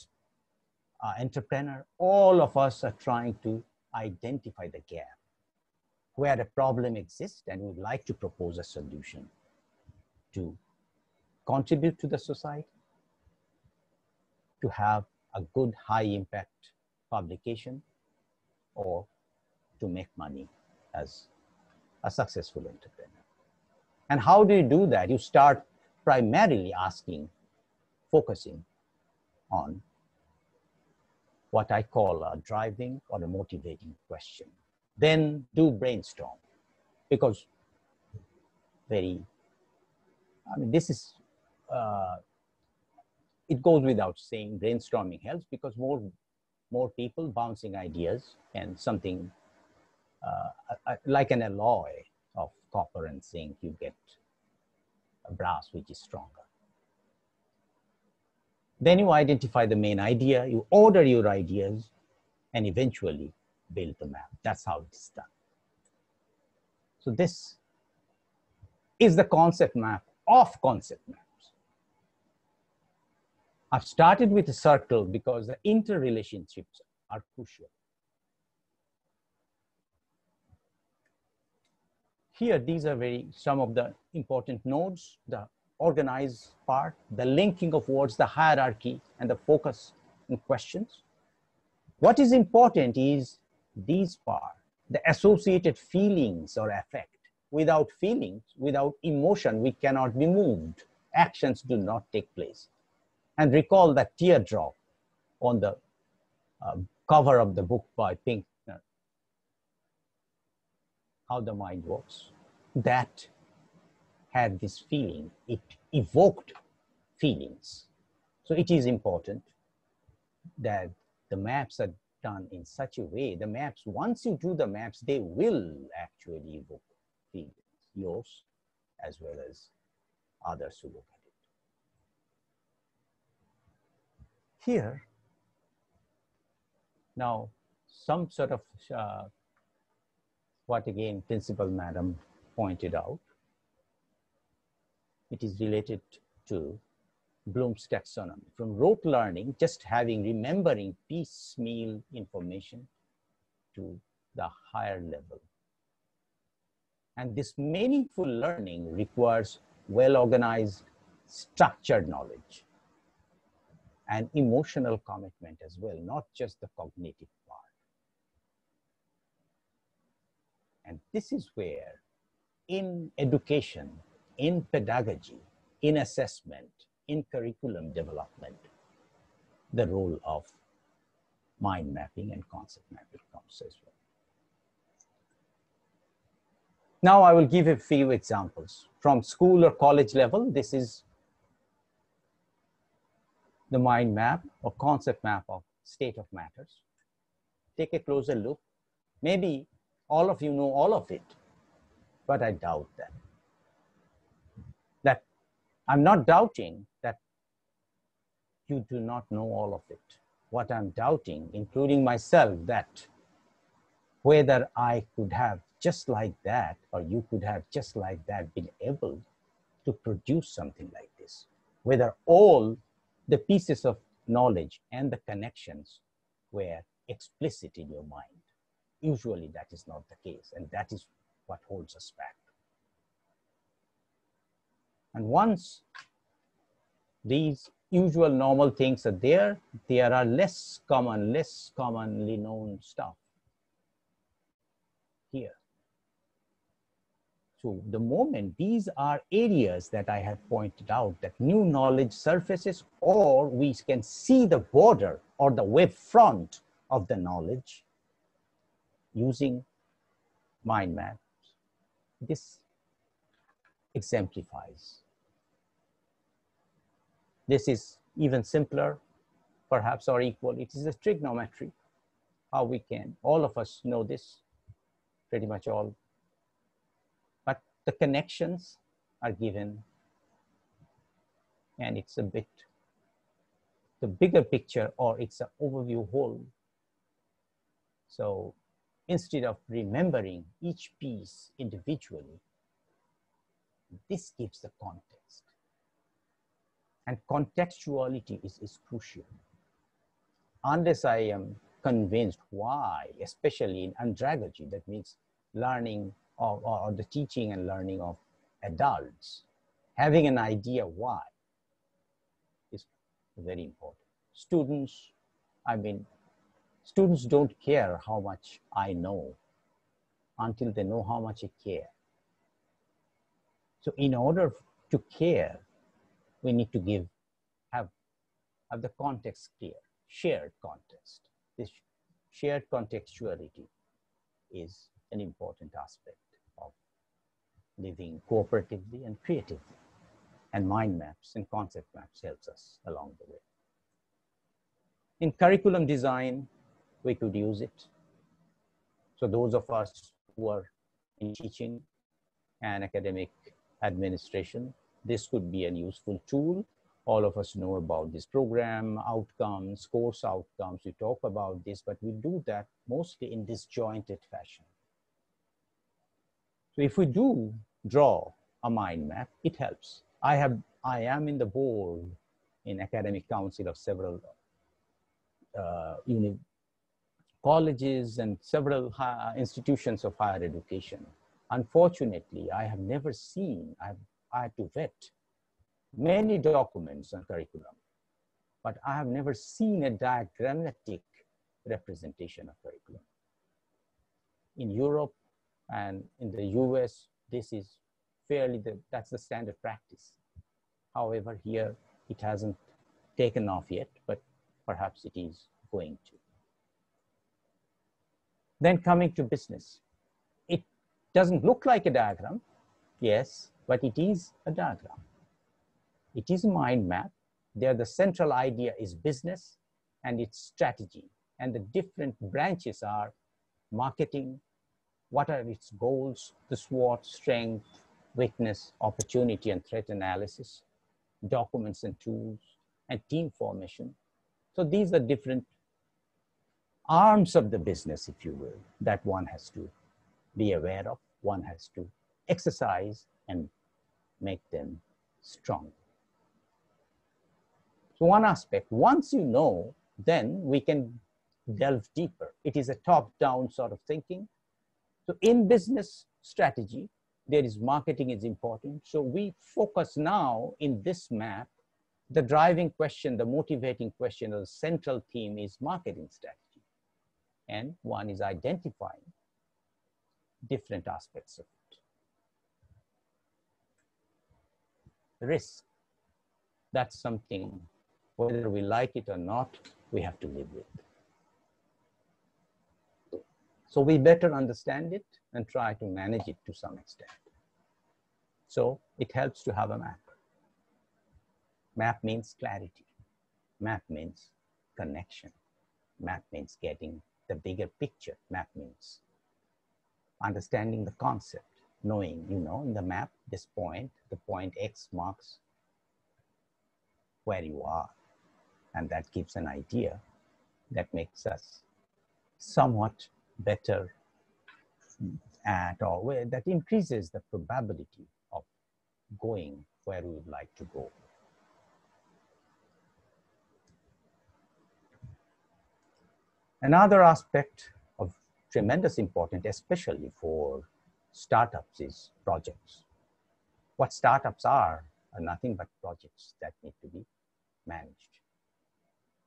a entrepreneur, all of us are trying to identify the gap where a problem exists and would like to propose a solution to contribute to the society, to have a good high impact publication, or to make money as a successful entrepreneur. And how do you do that? You start primarily asking, focusing on what I call a driving or a motivating question. Then do brainstorm because very, I mean, this is, uh, it goes without saying brainstorming helps because more, more people bouncing ideas and something uh, like an alloy of copper and zinc, you get a brass which is stronger. Then you identify the main idea, you order your ideas, and eventually build the map. That's how it's done. So this is the concept map of concept maps. I've started with a circle because the interrelationships are crucial. Here, these are very, some of the important nodes, the organized part, the linking of words, the hierarchy, and the focus in questions. What is important is these part, the associated feelings or affect. Without feelings, without emotion, we cannot be moved. Actions do not take place. And recall that teardrop on the uh, cover of the book by Pinker, How the Mind Works. That had this feeling, it evoked feelings. So it is important that the maps are done in such a way, the maps, once you do the maps, they will actually evoke feelings, yours as well as others who look at it. Here, now some sort of uh, what again principal madam pointed out it is related to Bloom's taxonomy. From rote learning, just having, remembering piecemeal information to the higher level. And this meaningful learning requires well-organized, structured knowledge and emotional commitment as well, not just the cognitive part. And this is where in education, in pedagogy, in assessment, in curriculum development, the role of mind mapping and concept mapping comes as well. Now I will give a few examples. From school or college level, this is the mind map or concept map of state of matters. Take a closer look. Maybe all of you know all of it, but I doubt that. That I'm not doubting you do not know all of it. What I'm doubting, including myself, that whether I could have just like that, or you could have just like that been able to produce something like this. Whether all the pieces of knowledge and the connections were explicit in your mind. Usually that is not the case, and that is what holds us back. And once these usual normal things are there, there are less common, less commonly known stuff here. So the moment these are areas that I have pointed out that new knowledge surfaces or we can see the border or the wave front of the knowledge using mind maps. This exemplifies. This is even simpler, perhaps or equal. It is a trigonometry, how we can, all of us know this, pretty much all. But the connections are given and it's a bit the bigger picture or it's an overview whole. So instead of remembering each piece individually this gives the context and contextuality is, is crucial unless i am convinced why especially in andragogy that means learning of, or the teaching and learning of adults, having an idea why is very important. Students, I mean, students don't care how much I know until they know how much I care. So in order to care, we need to give, have, have the context clear, shared context. This shared contextuality is an important aspect of living cooperatively and creatively. And mind maps and concept maps helps us along the way. In curriculum design, we could use it. So those of us who are in teaching and academic administration, this could be a useful tool. All of us know about this program, outcomes, course outcomes. We talk about this, but we do that mostly in disjointed fashion. So if we do draw a mind map, it helps. I have, I am in the board in academic council of several uh, colleges and several institutions of higher education. Unfortunately, I have never seen, I've, I had to vet many documents on curriculum, but I have never seen a diagrammatic representation of curriculum. In Europe and in the US, this is fairly, the, that's the standard practice. However, here it hasn't taken off yet, but perhaps it is going to. Then coming to business, it doesn't look like a diagram, yes, but it is a diagram. It is a mind map. There, the central idea is business and its strategy. And the different branches are marketing, what are its goals, the SWOT, strength, weakness, opportunity, and threat analysis, documents and tools, and team formation. So these are different arms of the business, if you will, that one has to be aware of, one has to exercise and make them strong. So one aspect, once you know, then we can delve deeper. It is a top-down sort of thinking. So in business strategy, there is marketing is important. So we focus now in this map, the driving question, the motivating question, or the central theme is marketing strategy. And one is identifying different aspects of it. Risk, that's something, whether we like it or not, we have to live with. So we better understand it and try to manage it to some extent. So it helps to have a map. Map means clarity. Map means connection. Map means getting the bigger picture. Map means understanding the concept, knowing, you know, in the map, this point, the point X marks where you are. And that gives an idea that makes us somewhat better at or that increases the probability of going where we would like to go. Another aspect of tremendous importance, especially for startups, is projects. What startups are are nothing but projects that need to be managed.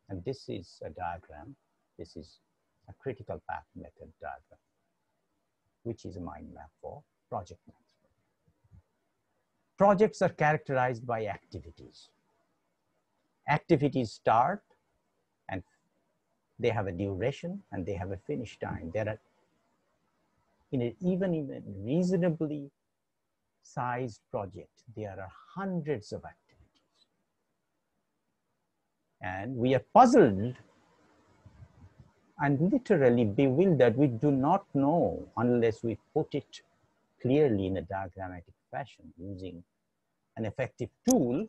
And this is a diagram. This is a critical path method diagram, which is a mind map for project management. Projects are characterized by activities. Activities start and they have a duration and they have a finish time. There are, in a, even a reasonably sized project, there are hundreds of activities. And we are puzzled and literally bewildered. We do not know unless we put it clearly in a diagrammatic fashion using an effective tool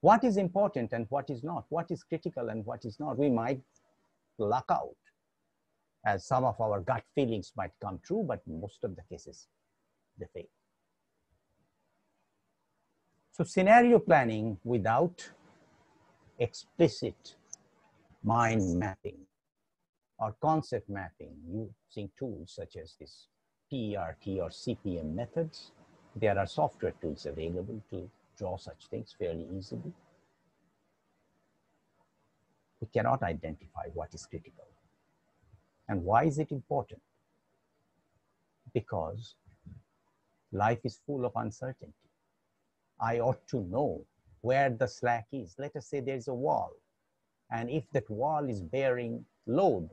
what is important and what is not, what is critical and what is not. We might luck out as some of our gut feelings might come true, but most of the cases they fail. So scenario planning without explicit mind mapping or concept mapping using tools such as this PERT or CPM methods. There are software tools available to draw such things fairly easily. We cannot identify what is critical. And why is it important? Because life is full of uncertainty. I ought to know where the slack is. Let us say there's a wall. And if that wall is bearing load,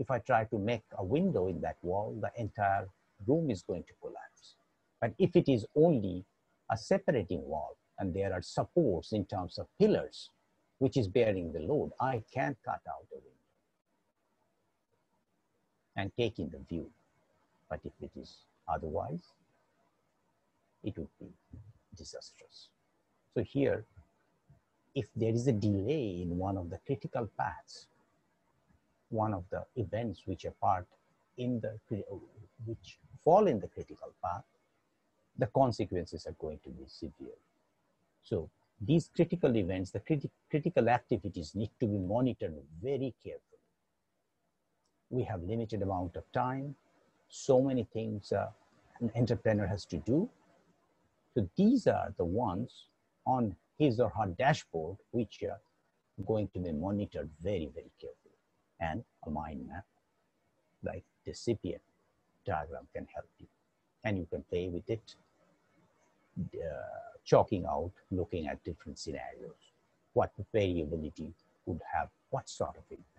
if I try to make a window in that wall, the entire room is going to collapse. But if it is only a separating wall and there are supports in terms of pillars, which is bearing the load, I can cut out a window and take in the view. But if it is otherwise, it would be disastrous. So here, if there is a delay in one of the critical paths, one of the events which are part in the, which fall in the critical path, the consequences are going to be severe. So these critical events, the criti critical activities need to be monitored very carefully. We have limited amount of time, so many things uh, an entrepreneur has to do. So these are the ones on his or her dashboard, which are going to be monitored very, very carefully. And a mind map like the CPM diagram can help you. And you can play with it, uh, chalking out, looking at different scenarios, what variability would have, what sort of impact.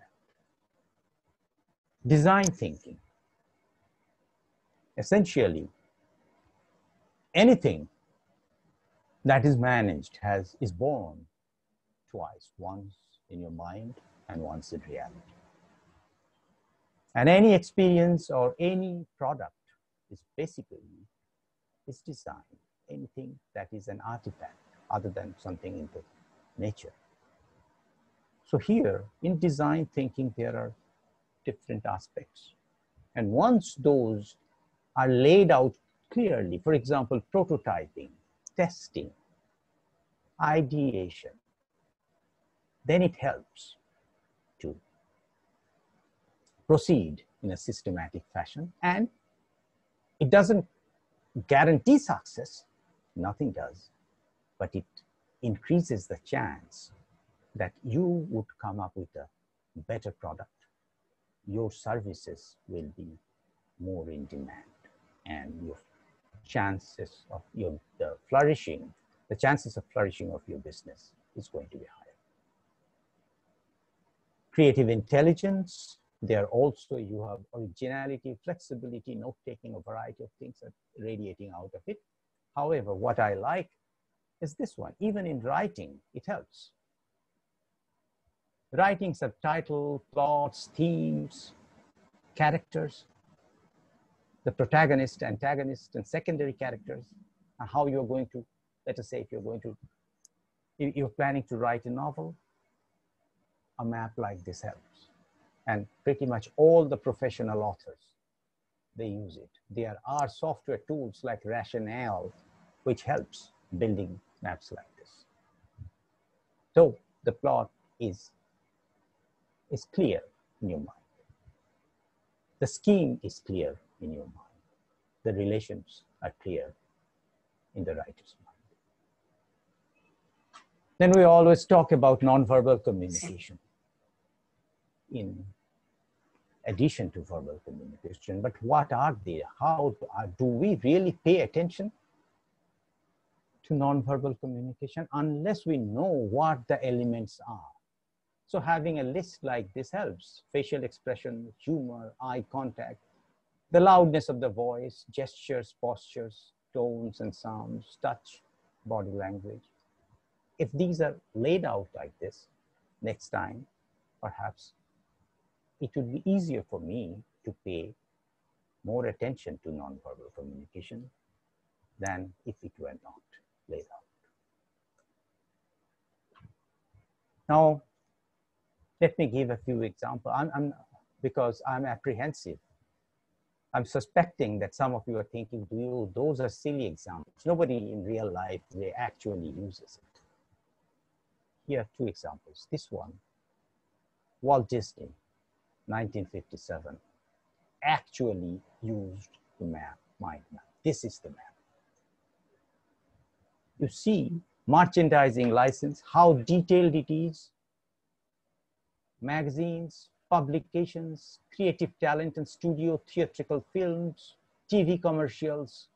Design thinking. Essentially, anything that is managed has is born twice, once in your mind and once in reality. And any experience or any product is basically is design, anything that is an artifact other than something in the nature. So here in design thinking, there are different aspects. And once those are laid out clearly, for example, prototyping, testing, ideation, then it helps to proceed in a systematic fashion. And it doesn't guarantee success, nothing does, but it increases the chance that you would come up with a better product. Your services will be more in demand and your chances of your the flourishing, the chances of flourishing of your business is going to be higher. Creative intelligence, there also you have originality, flexibility, note-taking, a variety of things are radiating out of it. However, what I like is this one. Even in writing, it helps. Writing subtitle, plots, themes, characters, the protagonist, antagonist, and secondary characters, and how you're going to, let us say if you're going to, if you're planning to write a novel, a map like this helps. And pretty much all the professional authors, they use it. There are software tools like Rationale, which helps building maps like this. So the plot is, is clear in your mind. The scheme is clear in your mind. The relations are clear in the writer's mind. Then we always talk about nonverbal communication in addition to verbal communication. But what are they? How do we really pay attention to nonverbal communication unless we know what the elements are? So having a list like this helps. Facial expression, humor, eye contact, the loudness of the voice, gestures, postures, tones and sounds, touch, body language. If these are laid out like this, next time, perhaps it would be easier for me to pay more attention to nonverbal communication than if it were not laid out. Now, let me give a few examples. I'm, I'm, because I'm apprehensive. I'm suspecting that some of you are thinking, do you, those are silly examples. Nobody in real life they actually uses it. Here are two examples. This one, Walt Disney, 1957, actually used the map, mind map. This is the map. You see merchandising license, how detailed it is, magazines, publications, creative talent and studio theatrical films, TV commercials,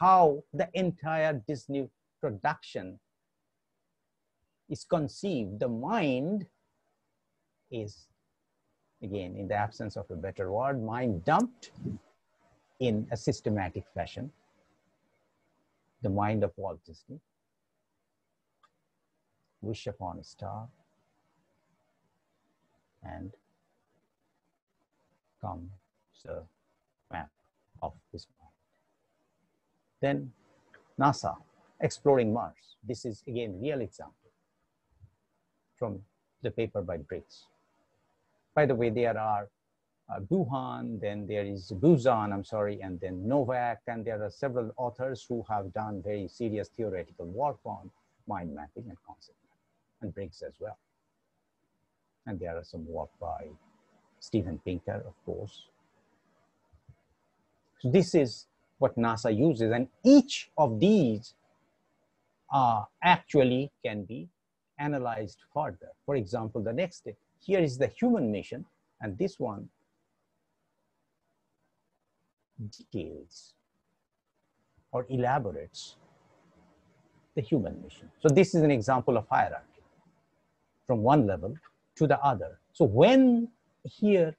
how the entire Disney production is conceived. The mind is, again, in the absence of a better word, mind dumped in a systematic fashion. The mind of Walt Disney. Wish upon a star. And comes the map of his mind. Then NASA exploring Mars. This is again real example from the paper by Briggs. By the way, there are uh, then there is Buzan, I'm sorry, and then Novak, and there are several authors who have done very serious theoretical work on mind mapping and concept and Briggs as well. And there are some work by Steven Pinker, of course. So this is what NASA uses, and each of these uh, actually can be analyzed further. For example, the next step, here is the human mission, and this one details or elaborates the human mission. So this is an example of hierarchy from one level to the other. So when here,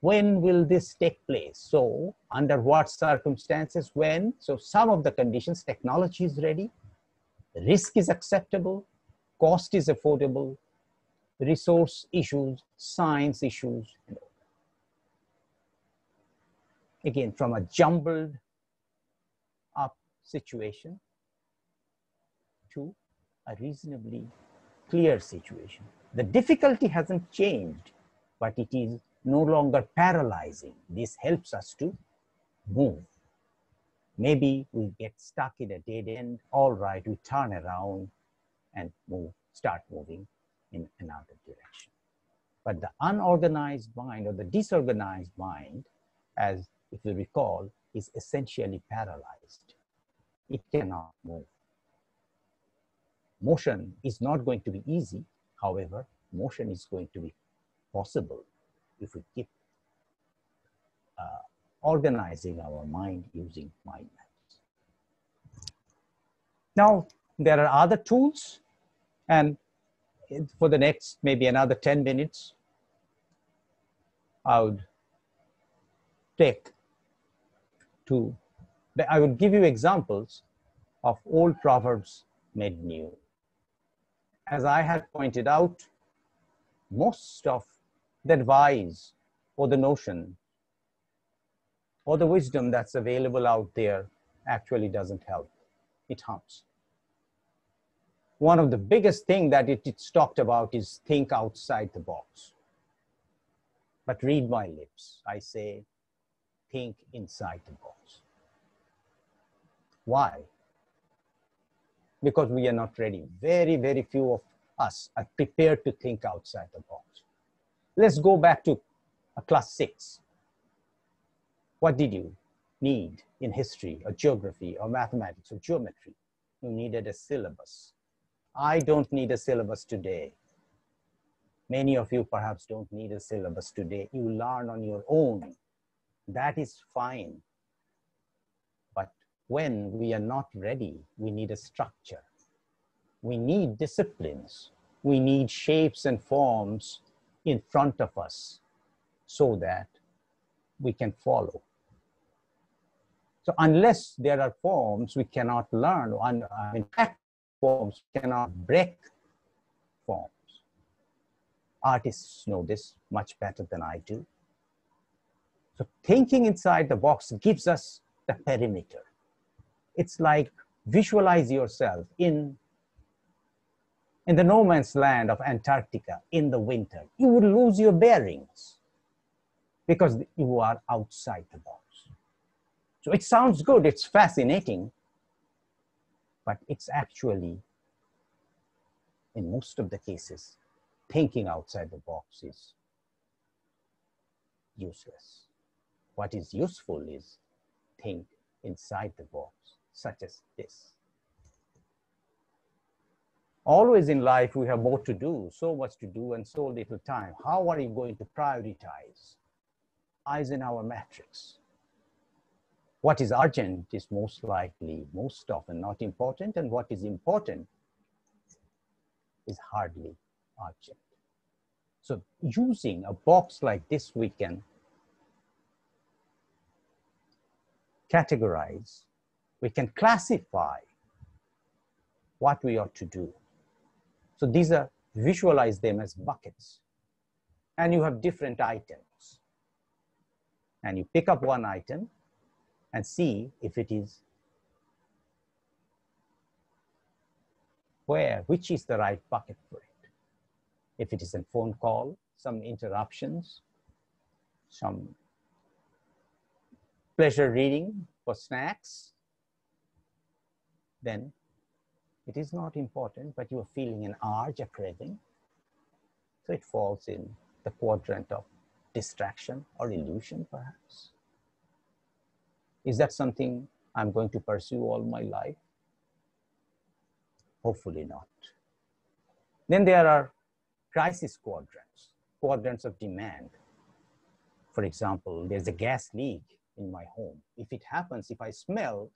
when will this take place? So under what circumstances, when? So some of the conditions, technology is ready, risk is acceptable, cost is affordable, resource issues, science issues. Again, from a jumbled up situation to a reasonably clear situation. The difficulty hasn't changed, but it is no longer paralyzing. This helps us to move. Maybe we get stuck in a dead end. All right, we turn around and move, start moving in another direction. But the unorganized mind or the disorganized mind, as if you recall, is essentially paralyzed. It cannot move. Motion is not going to be easy. However, motion is going to be possible if we keep uh, organizing our mind using mind maps. Now, there are other tools, and for the next maybe another 10 minutes, I would take to, I would give you examples of old proverbs made new. As I had pointed out, most of the advice or the notion or the wisdom that's available out there actually doesn't help. It harms. One of the biggest thing that it, it's talked about is think outside the box. But read my lips. I say, think inside the box. Why? Because we are not ready. Very, very few of us are prepared to think outside the box. Let's go back to a class six. What did you need in history or geography or mathematics or geometry? You needed a syllabus. I don't need a syllabus today. Many of you perhaps don't need a syllabus today. You learn on your own. That is fine. When we are not ready, we need a structure. We need disciplines. We need shapes and forms in front of us so that we can follow. So unless there are forms, we cannot learn. Uh, in fact, forms cannot break forms. Artists know this much better than I do. So thinking inside the box gives us the perimeter. It's like visualize yourself in, in the no man's land of Antarctica in the winter. You would lose your bearings because you are outside the box. So it sounds good, it's fascinating, but it's actually, in most of the cases, thinking outside the box is useless. What is useful is think inside the box, such as this. Always in life, we have more to do, so much to do, and so little time. How are you going to prioritize? Eisenhower matrix. What is urgent is most likely, most often not important, and what is important is hardly urgent. So using a box like this, we can categorize, we can classify what we ought to do. So these are, visualize them as buckets. And you have different items. And you pick up one item and see if it is where, which is the right bucket for it. If it is a phone call, some interruptions, some pleasure reading for snacks, then it is not important, but you are feeling an urge, a craving. So it falls in the quadrant of distraction or illusion, perhaps. Is that something I'm going to pursue all my life? Hopefully not. Then there are crisis quadrants, quadrants of demand. For example, there's a gas leak in my home. If it happens, if I smell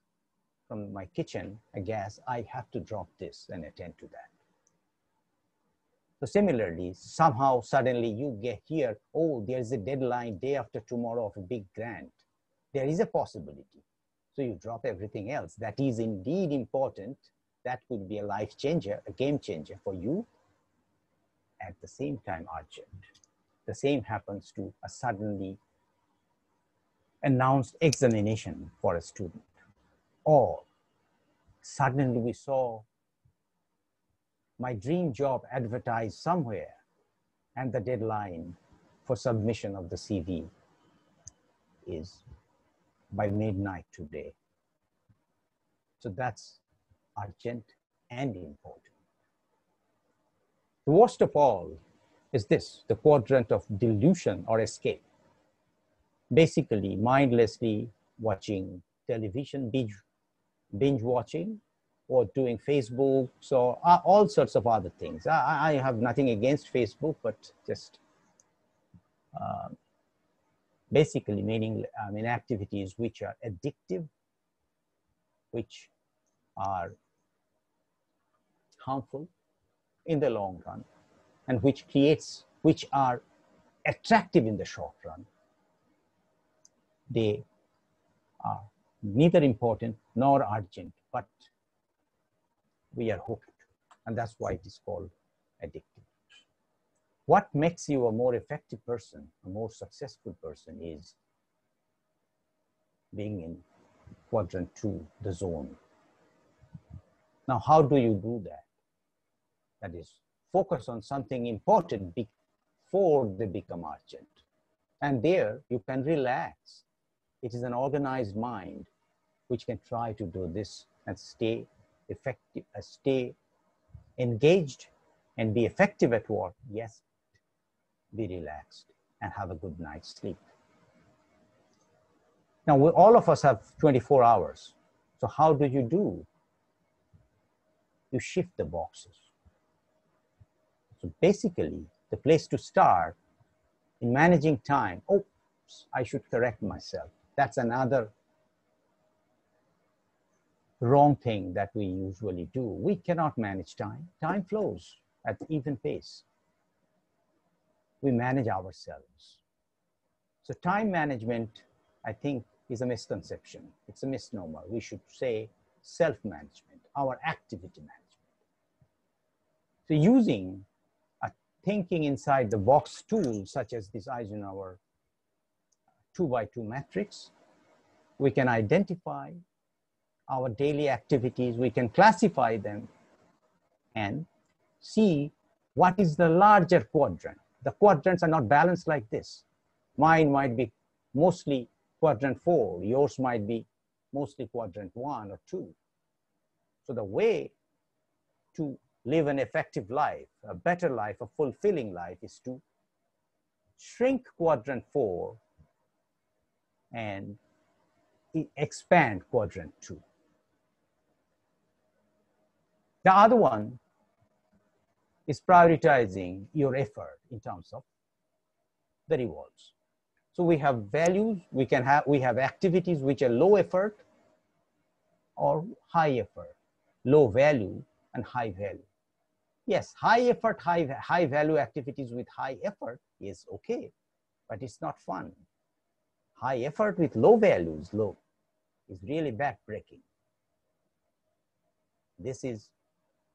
from my kitchen a gas, I have to drop this and attend to that. So similarly, somehow suddenly you get here, oh, there's a deadline day after tomorrow of a big grant. There is a possibility. So you drop everything else. That is indeed important. That could be a life changer, a game changer for you. At the same time, urgent. The same happens to a suddenly announced examination for a student. Or suddenly we saw my dream job advertised somewhere and the deadline for submission of the CV is by midnight today. So that's urgent and important. The worst of all is this, the quadrant of delusion or escape. Basically, mindlessly watching television, binge, binge watching, or doing Facebook, so uh, all sorts of other things. I, I have nothing against Facebook, but just uh, basically meaning, I mean, activities which are addictive, which are harmful in the long run, and which creates, which are attractive in the short run. They are neither important nor urgent, but we are hooked. And that's why it is called addictive. What makes you a more effective person, a more successful person is being in quadrant two, the zone. Now, how do you do that? That is, focus on something important before they become urgent. And there you can relax. It is an organized mind which can try to do this and stay effective, uh, stay engaged and be effective at work. Yes, be relaxed and have a good night's sleep. Now, we, all of us have 24 hours. So how do you do? You shift the boxes. So basically, the place to start in managing time, oops, I should correct myself. That's another wrong thing that we usually do. We cannot manage time. Time flows at even pace. We manage ourselves. So time management, I think, is a misconception. It's a misnomer. We should say self-management, our activity management. So using a thinking inside the box tool, such as this Eisenhower two by two matrix, we can identify our daily activities, we can classify them and see what is the larger quadrant. The quadrants are not balanced like this. Mine might be mostly quadrant four, yours might be mostly quadrant one or two. So the way to live an effective life, a better life, a fulfilling life is to shrink quadrant four and expand quadrant two. The other one is prioritizing your effort in terms of the rewards. So we have values, we can have, we have activities which are low effort or high effort, low value and high value. Yes, high effort, high, high value activities with high effort is okay, but it's not fun. High effort with low values, low, is really backbreaking. This is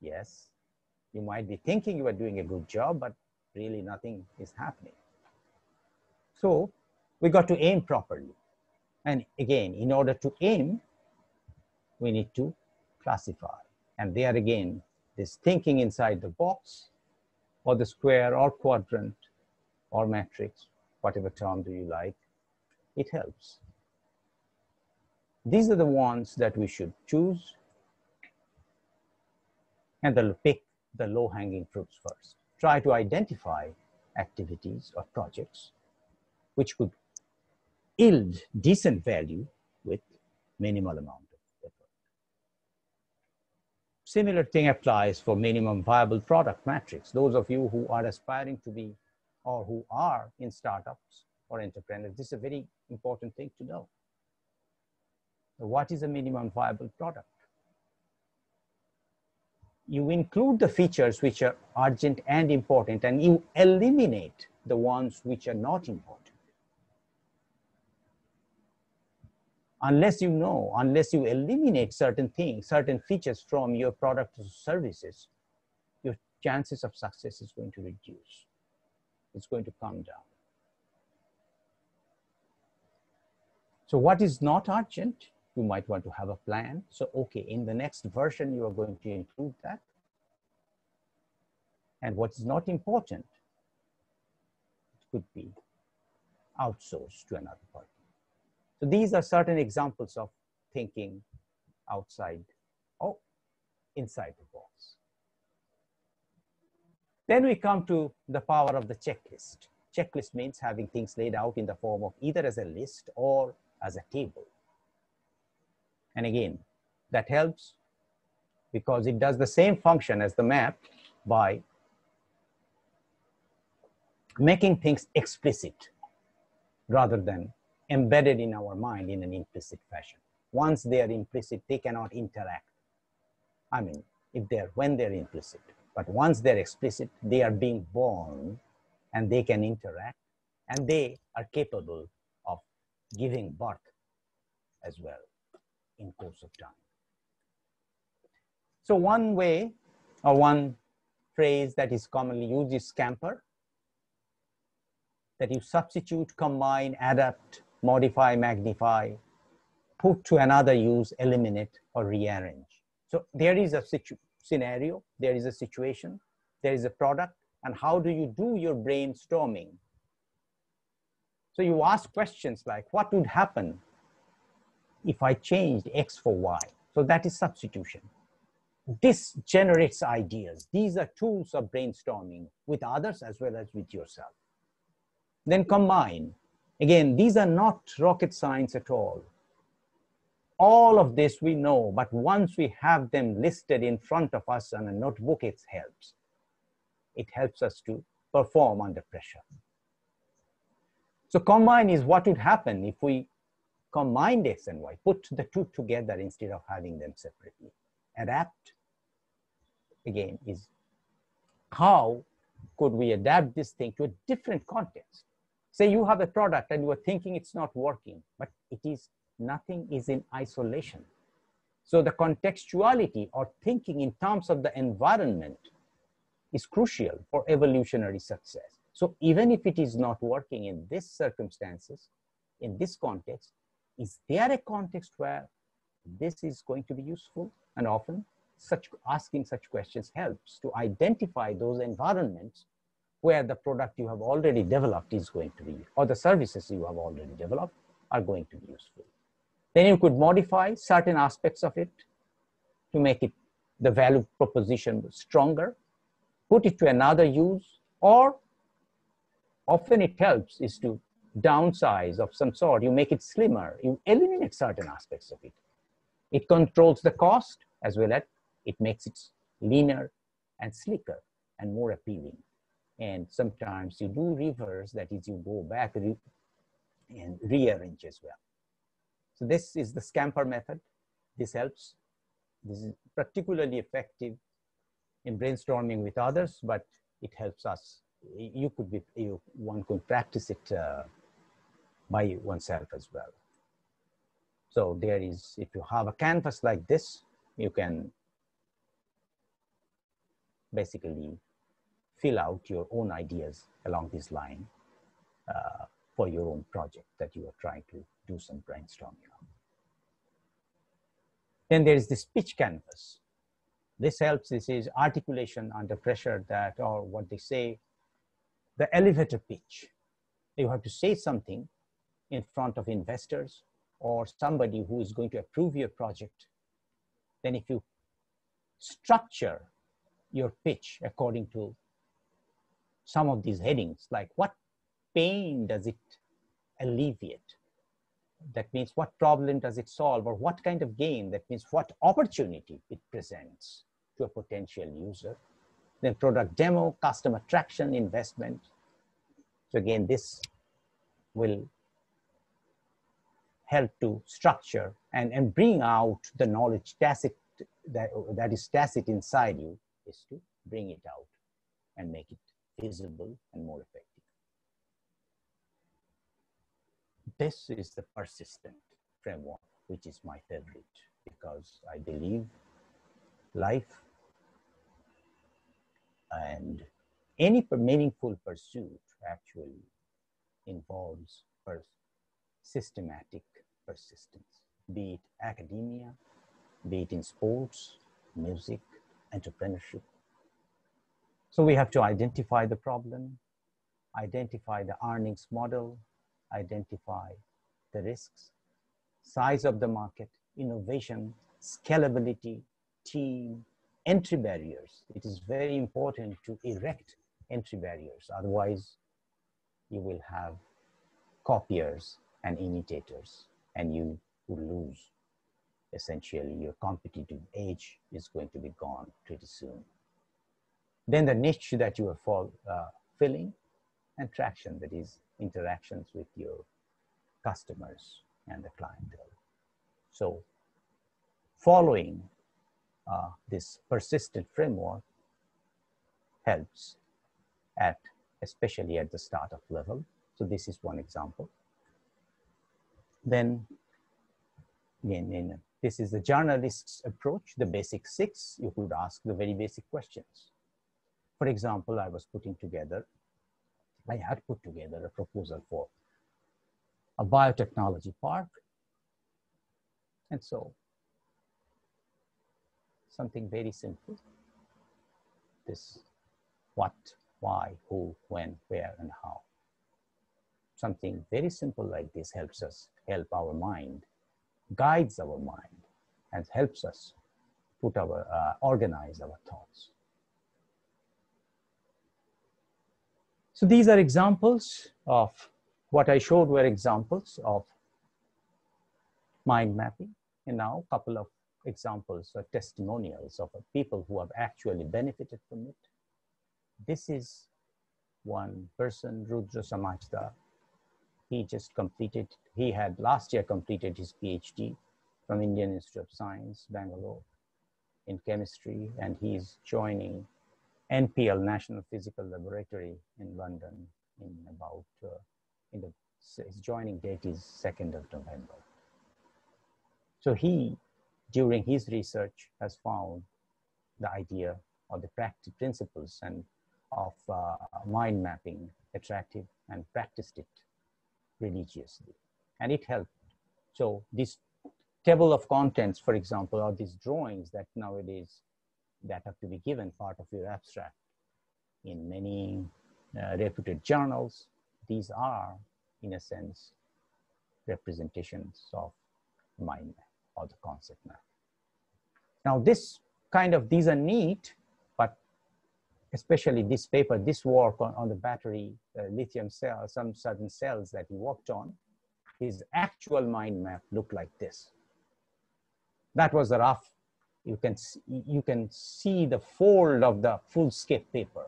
Yes, you might be thinking you are doing a good job, but really nothing is happening. So we got to aim properly. And again, in order to aim, we need to classify. And there again, this thinking inside the box or the square or quadrant or matrix, whatever term do you like, it helps. These are the ones that we should choose and they'll pick the low hanging fruits first. Try to identify activities or projects which could yield decent value with minimal amount of effort. Similar thing applies for minimum viable product matrix. Those of you who are aspiring to be or who are in startups or entrepreneurs, this is a very important thing to know. What is a minimum viable product? You include the features which are urgent and important and you eliminate the ones which are not important. Unless you know, unless you eliminate certain things, certain features from your product or services, your chances of success is going to reduce. It's going to come down. So what is not urgent? You might want to have a plan. So, okay, in the next version, you are going to include that. And what is not important, it could be outsourced to another party. So these are certain examples of thinking outside or inside the box. Then we come to the power of the checklist. Checklist means having things laid out in the form of either as a list or as a table. And again, that helps because it does the same function as the map by making things explicit rather than embedded in our mind in an implicit fashion. Once they are implicit, they cannot interact. I mean, if they're when they're implicit, but once they're explicit, they are being born and they can interact and they are capable of giving birth as well in course of time. So one way or one phrase that is commonly used is scamper that you substitute, combine, adapt, modify, magnify, put to another use, eliminate, or rearrange. So there is a scenario, there is a situation, there is a product, and how do you do your brainstorming? So you ask questions like, what would happen if I changed X for Y? So that is substitution. This generates ideas. These are tools of brainstorming with others as well as with yourself. Then combine. Again, these are not rocket science at all. All of this we know, but once we have them listed in front of us on a notebook, it helps. It helps us to perform under pressure. So combine is what would happen if we combined X and Y, put the two together instead of having them separately. Adapt, again, is how could we adapt this thing to a different context? Say you have a product and you are thinking it's not working, but it is nothing is in isolation. So the contextuality or thinking in terms of the environment is crucial for evolutionary success. So even if it is not working in this circumstances, in this context, is there a context where this is going to be useful? And often such asking such questions helps to identify those environments where the product you have already developed is going to be, or the services you have already developed are going to be useful. Then you could modify certain aspects of it to make it the value proposition stronger, put it to another use, or often it helps is to downsize of some sort. You make it slimmer, you eliminate certain aspects of it. It controls the cost as well as it makes it leaner and slicker and more appealing. And sometimes you do reverse, that is you go back and rearrange as well. So this is the scamper method. This helps. This is particularly effective in brainstorming with others, but it helps us. You could be, you, one could practice it uh, by oneself as well. So there is, if you have a canvas like this, you can basically fill out your own ideas along this line uh, for your own project that you are trying to do some brainstorming on. Then there is this pitch canvas. This helps, this is articulation under pressure that, or what they say, the elevator pitch. You have to say something in front of investors or somebody who is going to approve your project. Then if you structure your pitch according to some of these headings, like what pain does it alleviate? That means what problem does it solve or what kind of gain? That means what opportunity it presents. to a potential user. Then product demo, customer traction, investment. So again, this will help to structure and, and bring out the knowledge tacit that, that is tacit inside you is to bring it out and make it visible and more effective. This is the persistent framework, which is my favorite because I believe life and any meaningful pursuit actually involves pers- systematic persistence, be it academia, be it in sports, music, entrepreneurship. So we have to identify the problem, identify the earnings model, identify the risks, size of the market, innovation, scalability, team, entry barriers. It is very important to erect entry barriers. Otherwise, you will have copiers and imitators, and you will lose. Essentially, your competitive edge is going to be gone pretty soon. Then the niche that you are uh, filling, and traction, that is interactions with your customers and the clientele. So following uh, this persistent framework helps at, especially at the startup level. So this is one example. Then, again, in, this is the journalist's approach, the basic six, you could ask the very basic questions. For example, I was putting together, I had put together a proposal for a biotechnology park. And so something very simple. This what, why, who, when, where, and how. Something very simple like this helps us help our mind, guides our mind, and helps us put our, uh, organize our thoughts. So these are examples of what I showed were examples of mind mapping. And now a couple of examples or testimonials of people who have actually benefited from it. This is one person, Rudra Samajdar. He just completed, he had last year completed his PhD from Indian Institute of Science, Bangalore, in chemistry, and he's joining NPL, National Physical Laboratory in London in about, uh, in the, his joining date is 2nd of November. So he, during his research, has found the idea or the practice principles and of uh, mind mapping attractive and practiced it religiously. And it helped. So this table of contents, for example, or these drawings that nowadays that have to be given part of your abstract in many uh, reputed journals, these are, in a sense, representations of mind map or the concept map. Now this kind of, these are neat, especially this paper, this work on, on the battery uh, lithium cell, some certain cells that he worked on, his actual mind map looked like this. That was the rough, you can, see, you can see the fold of the full-scale paper.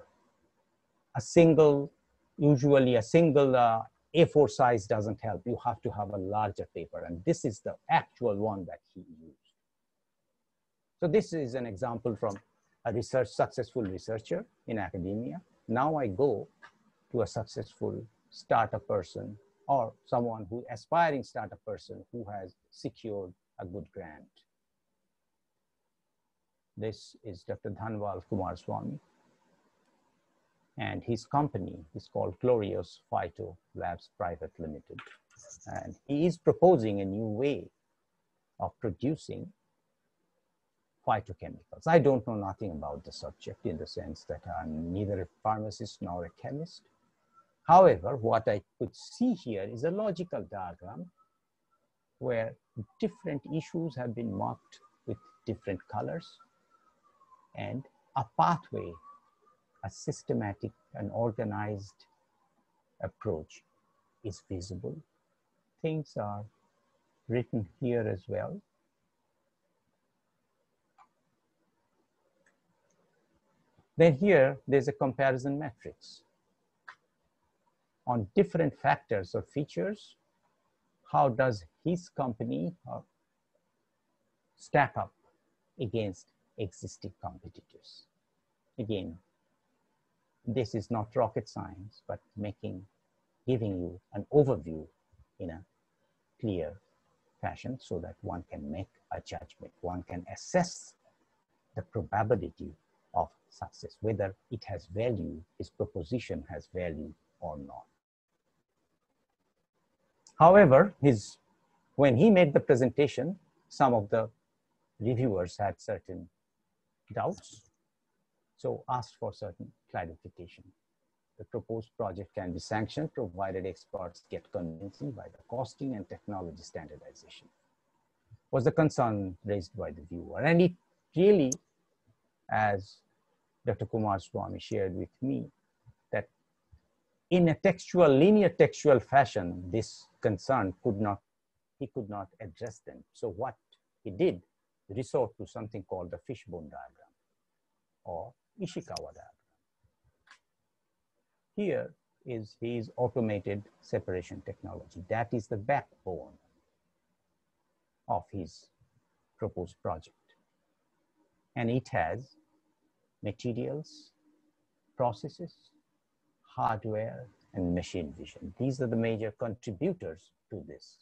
A single, usually a single uh, A4 size doesn't help. You have to have a larger paper. And this is the actual one that he used. So this is an example from a research, successful researcher in academia. Now I go to a successful startup person or someone who aspiring startup person who has secured a good grant. This is Dr. Dhanwal Kumar Swami. And his company is called Glorious Phyto Labs Private Limited. And he is proposing a new way of producing phytochemicals. I don't know nothing about the subject in the sense that I'm neither a pharmacist nor a chemist. However, what I could see here is a logical diagram where different issues have been marked with different colors and a pathway, a systematic and organized approach is visible. Things are written here as well. Then here, there's a comparison matrix. On different factors or features, how does his company uh, stack up against existing competitors? Again, this is not rocket science, but making, giving you an overview in a clear fashion so that one can make a judgment. One can assess the probability of success, whether it has value, his proposition has value or not. However, his, when he made the presentation, some of the reviewers had certain doubts, so asked for certain clarification. The proposed project can be sanctioned provided experts get convincing by the costing and technology standardization. Was the concern raised by the viewer. And it really, as Dr. Kumar Swami shared with me, that in a textual, linear textual fashion, this concern could not, he could not address them. So what he did, resort to something called the fishbone diagram or Ishikawa diagram. Here is his automated separation technology. That is the backbone of his proposed project. And it has materials, processes, hardware, and machine vision. These are the major contributors to this.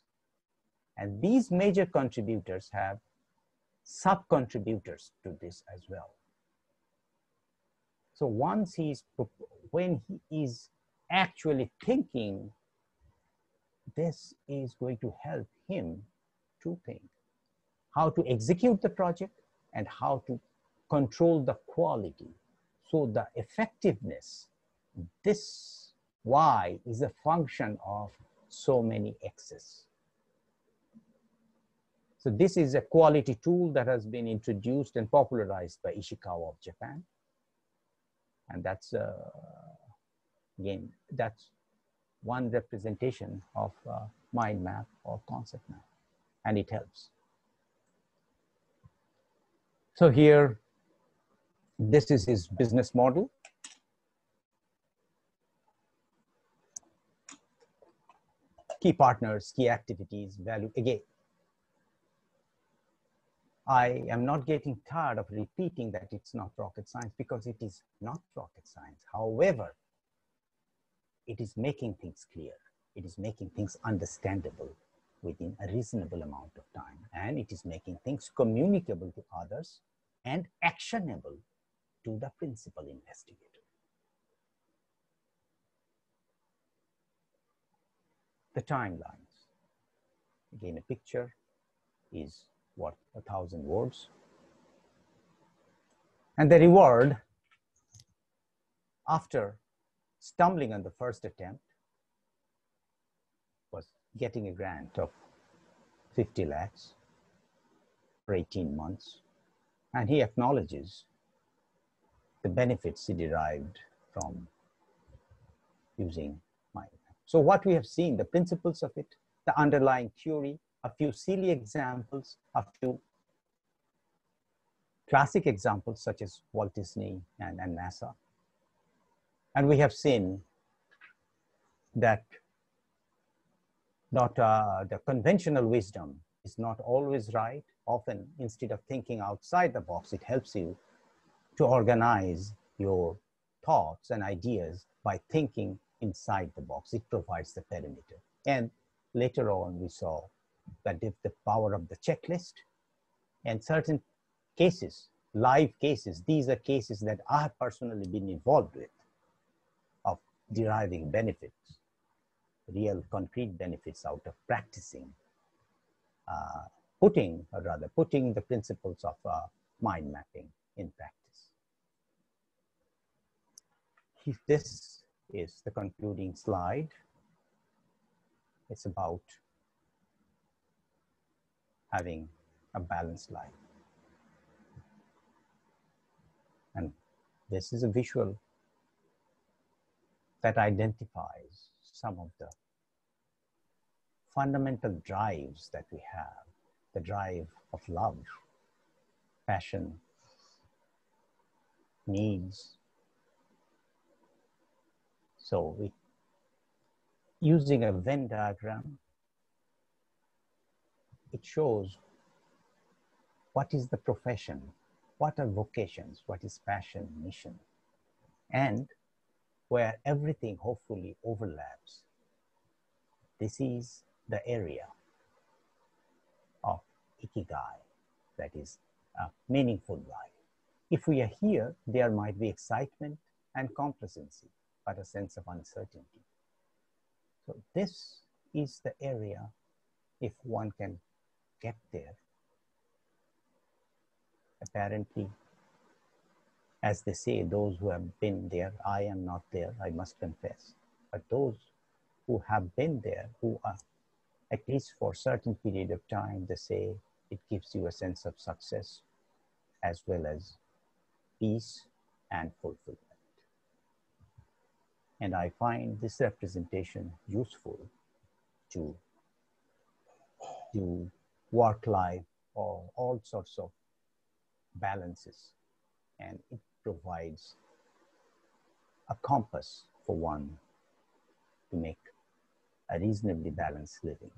And these major contributors have sub-contributors to this as well. So once he's, when he is actually thinking, this is going to help him to think how to execute the project and how to control the quality. So the effectiveness, this Y is a function of so many X's. So this is a quality tool that has been introduced and popularized by Ishikawa of Japan. And that's, uh, again, that's one representation of uh, mind map or concept map, and it helps. So here, this is his business model. Key partners, key activities, value. Again, I am not getting tired of repeating that it's not rocket science because it is not rocket science. However, it is making things clear. It is making things understandable within a reasonable amount of time. And it is making things communicable to others and actionable to the principal investigator. The timelines. Again, a picture is what, a thousand words. And the reward after stumbling on the first attempt was getting a grant of 50 lakhs for 18 months. And he acknowledges the benefits he derived from using mind. So what we have seen, the principles of it, the underlying theory, a few silly examples, a few classic examples such as Walt Disney and, and NASA. And we have seen that not uh, the conventional wisdom is not always right. Often, instead of thinking outside the box, it helps you to organize your thoughts and ideas by thinking inside the box. It provides the perimeter. And later on, we saw that if the power of the checklist and certain cases, live cases, these are cases that I have personally been involved with of deriving benefits, real concrete benefits out of practicing, uh, putting, or rather putting the principles of uh, mind mapping in practice. If this is the concluding slide. It's about having a balanced life. And this is a visual that identifies some of the fundamental drives that we have the drive of love, passion, needs, So we, using a Venn diagram, it shows what is the profession, what are vocations, what is passion, mission, and where everything hopefully overlaps. This is the area of ikigai, that is a meaningful life. If we are here, there might be excitement and complacency, but a sense of uncertainty. So this is the area, if one can get there, apparently, as they say, those who have been there, I am not there, I must confess. But those who have been there, who are, at least for a certain period of time, they say it gives you a sense of success as well as peace and fulfillment. And I find this representation useful to do work life or all sorts of balances. And it provides a compass for one to make a reasonably balanced living.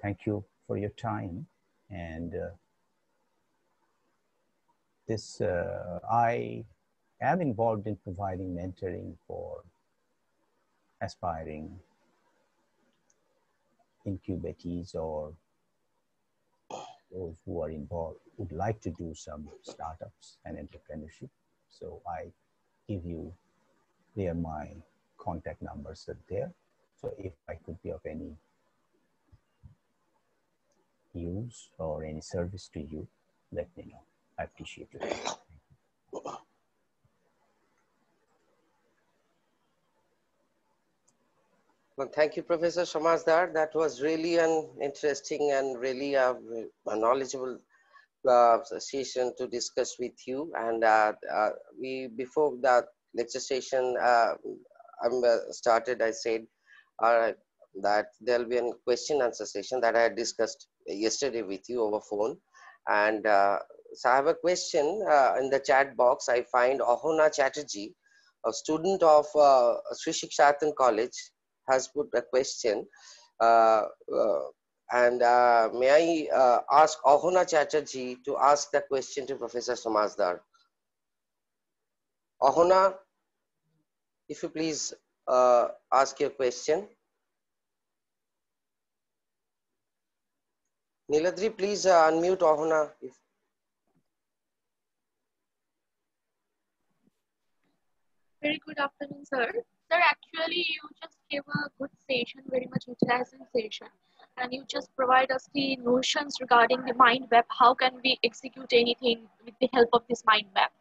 Thank you for your time. And uh, this, uh, I am involved in providing mentoring for aspiring incubatees or those who are involved would like to do some startups and entrepreneurship. So I give you there my contact numbers are there. So if I could be of any use or any service to you, let me know. I appreciate it. Well, thank you, Professor Samajdar. That was really an interesting and really a, a knowledgeable uh, session to discuss with you. And uh, uh, we, before that lecture session uh, um, uh, started, I said uh, that there'll be a question answer session that I discussed yesterday with you over phone. And uh, so I have a question uh, in the chat box. I find Ahona Chatterjee, a student of uh, Sri Shikshayatan College, has put a question. Uh, uh, and uh, may I uh, ask Ahona Chatterjee to ask the question to Professor Samajdar? Ahona, if you please ask your question. Niladri, please unmute Ahona. If Very good afternoon, sir. Sir, actually, you just gave a good session, very much utilizing session, and you just provide us the notions regarding the mind map. How can we execute anything with the help of this mind map?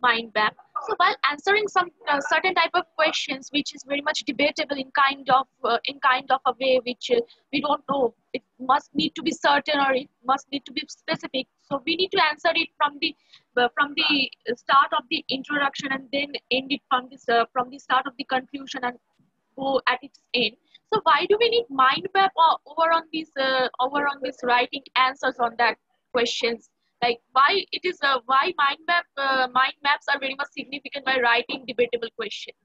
Mind map. So while answering some uh, certain type of questions, which is very much debatable in kind of uh, in kind of a way which uh, we don't know, it must need to be certain or it must need to be specific. So we need to answer it from the uh, from the start of the introduction and then end it from this uh, from the start of the conclusion and go at its end. So why do we need mind map or over on this uh, over on this writing answers on that questions? Like why it is uh, why mind map uh, mind maps are very much significant by writing debatable questions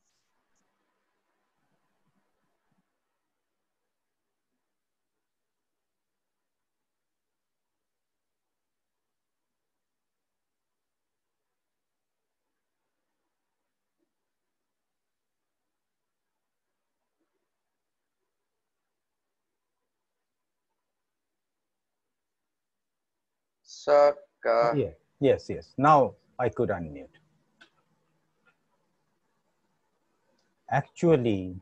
uh, Yeah. Yes, yes. Now I could unmute. Actually,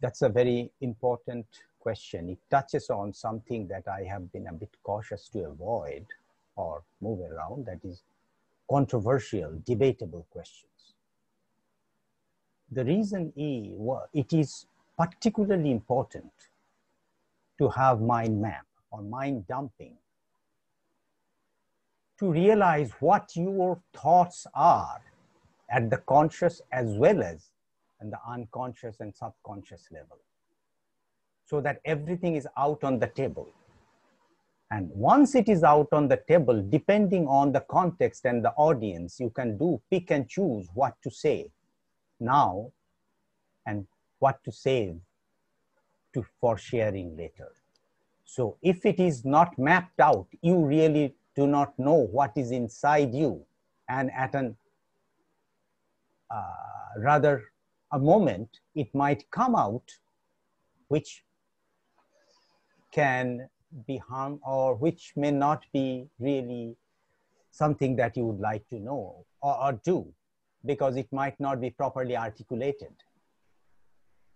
that's a very important question. It touches on something that I have been a bit cautious to avoid or move around, that is controversial, debatable questions. The reason is, it is particularly important to have mind map or mind dumping to realize what your thoughts are at the conscious as well as in the unconscious and subconscious level so that everything is out on the table And once it is out on the table, depending on the context and the audience, you can do pick and choose what to say now and what to save to, for sharing later. So if it is not mapped out, you really do not know what is inside you. And at an uh, rather a moment, it might come out which can be harm or which may not be really something that you would like to know or, or do because it might not be properly articulated.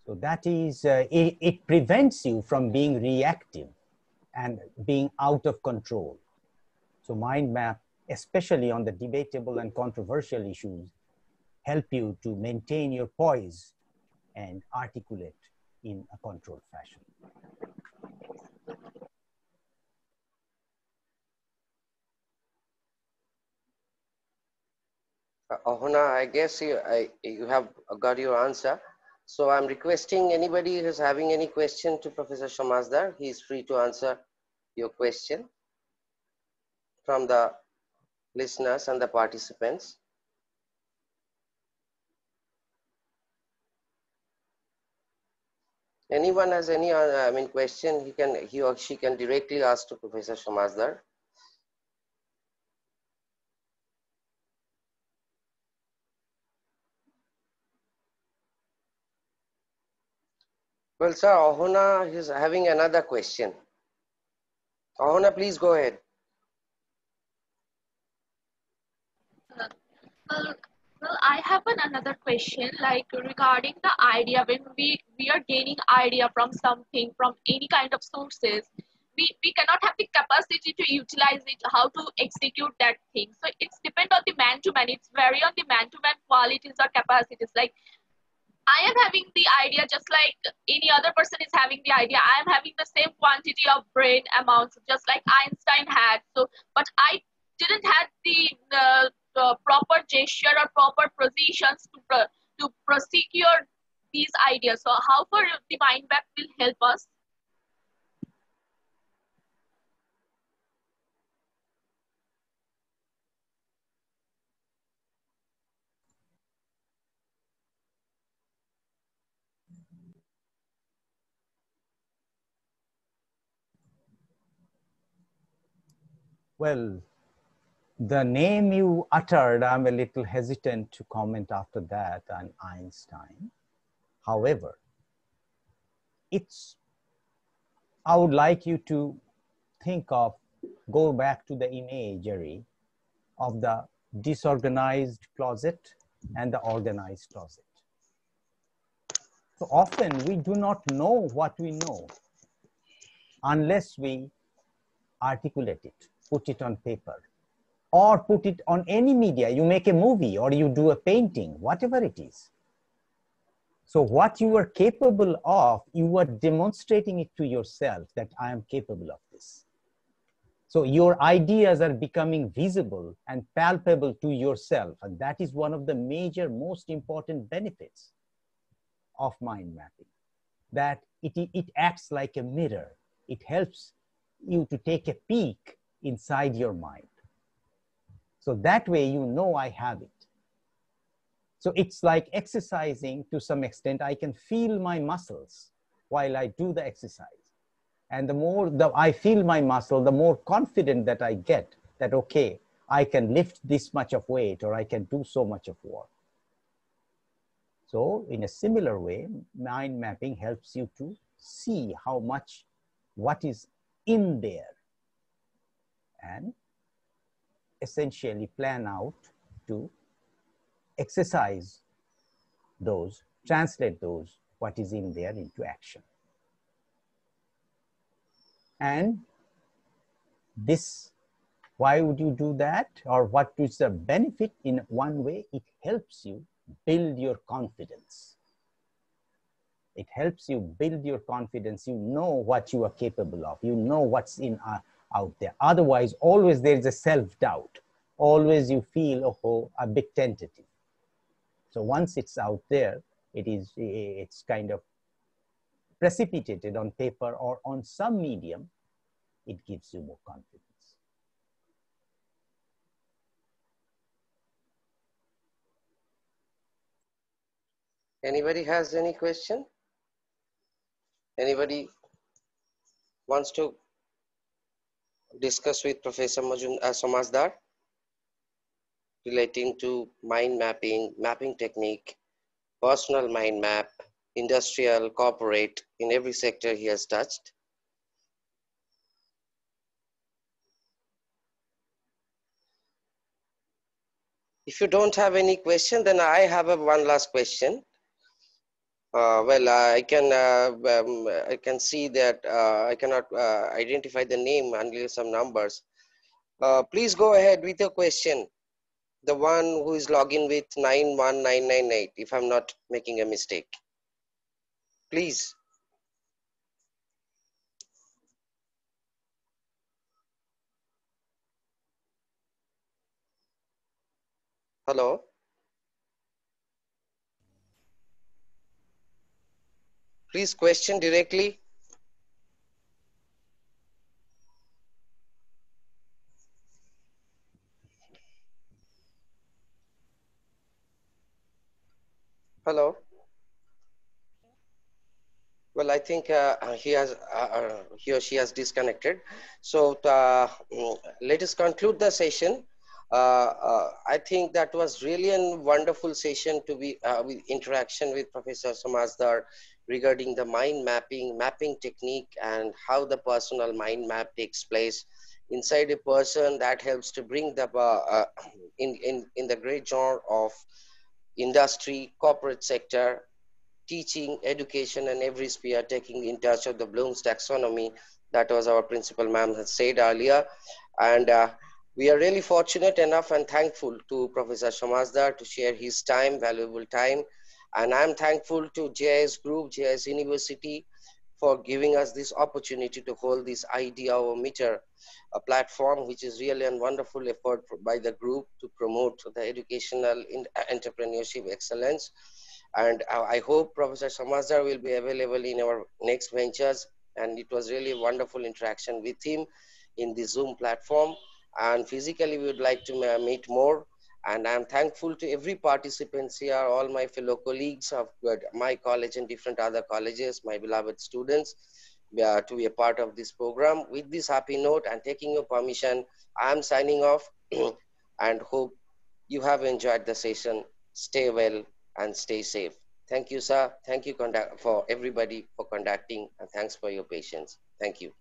So that is, uh, it, it prevents you from being reactive and being out of control. So mind map, especially on the debatable and controversial issues, help you to maintain your poise and articulate in a controlled fashion. Uh, Ahona, I guess you, I, you have got your answer. So I'm requesting anybody who's having any question to Professor Samajdar, he's free to answer your question from the listeners and the participants. Anyone has any, uh, I mean, question, he can, he or she can directly ask to Professor Samajdar. Well, sir, Ahona is having another question. Ahona, please go ahead. Well, well, I have an another question, like regarding the idea when we we are gaining idea from something from any kind of sources, we we cannot have the capacity to utilize it, how to execute that thing. So it's depend on the man to man. It's very on the man to man qualities or capacities. Like I am having the idea just like any other person is having the idea. I am having the same quantity of brain amounts just like Einstein had. So, but I didn't have the, the, the proper gesture or proper positions to, pro, to prosecute these ideas. So how far the mind map will help us? Well, the name you uttered, I'm a little hesitant to comment after that on Einstein. However, it's, I would like you to think of, go back to the imagery of the disorganized closet and the organized closet. So often we do not know what we know unless we articulate it, put it on paper, or put it on any media. You make a movie or you do a painting, whatever it is. So what you are capable of, you are demonstrating it to yourself that I am capable of this. So your ideas are becoming visible and palpable to yourself. And that is one of the major, most important benefits of mind mapping, that it, it acts like a mirror. It helps you to take a peek inside your mind. So that way you know I have it. So it's like exercising to some extent. I can feel my muscles while I do the exercise. And the more the, I feel my muscle, the more confident that I get that, okay, I can lift this much of weight or I can do so much of work. So in a similar way, mind mapping helps you to see how much, what is in there and essentially plan out to exercise those, translate those, what is in there into action. And this, why would you do that? Or what is the benefit in one way? It helps you build your confidence. It helps you build your confidence. You know what you are capable of. You know what's in uh, out there. Otherwise, always there is a self-doubt. Always you feel, oh, a bit tentative. So once it's out there, it is, it's kind of precipitated on paper or on some medium, it gives you more confidence. Anybody has any question? Anybody wants to discuss with Professor Majun uh, Samajdar relating to mind mapping, mapping technique, personal mind map, industrial, corporate, in every sector he has touched. If you don't have any question, then I have a one last question. Uh, well, I can uh, um, I can see that uh, I cannot uh, identify the name unless some numbers. Uh, please go ahead with your question. The one who is logging with 91998, if I'm not making a mistake. Please. Hello. Please question directly. Hello. Well, I think uh, he has, uh, uh, he or she has disconnected. So uh, mm, let us conclude the session. Uh, uh, I think that was really a wonderful session to be uh, with interaction with Professor Samajdar regarding the mind mapping, mapping technique and how the personal mind map takes place inside a person that helps to bring the, uh, uh, in, in, in the great genre of industry, corporate sector, teaching, education, and every sphere taking in touch of the Bloom's taxonomy. That was our principal ma'am had said earlier. And uh, we are really fortunate enough and thankful to Professor Samajdar to share his time, valuable time. And I'm thankful to JIS Group, JIS University for giving us this opportunity to hold this Ideaometer a platform, which is really a wonderful effort by the group to promote the educational in uh, entrepreneurship excellence. And uh, I hope Professor Samajdar will be available in our next ventures. And it was really a wonderful interaction with him in the Zoom platform. And physically, we would like to uh, meet more. And I'm thankful to every participants here, all my fellow colleagues of my college and different other colleges, my beloved students, uh, to be a part of this program. With this happy note and taking your permission, I'm signing off and hope you have enjoyed the session. Stay well and stay safe. Thank you, sir. Thank you for everybody for conducting and thanks for your patience. Thank you.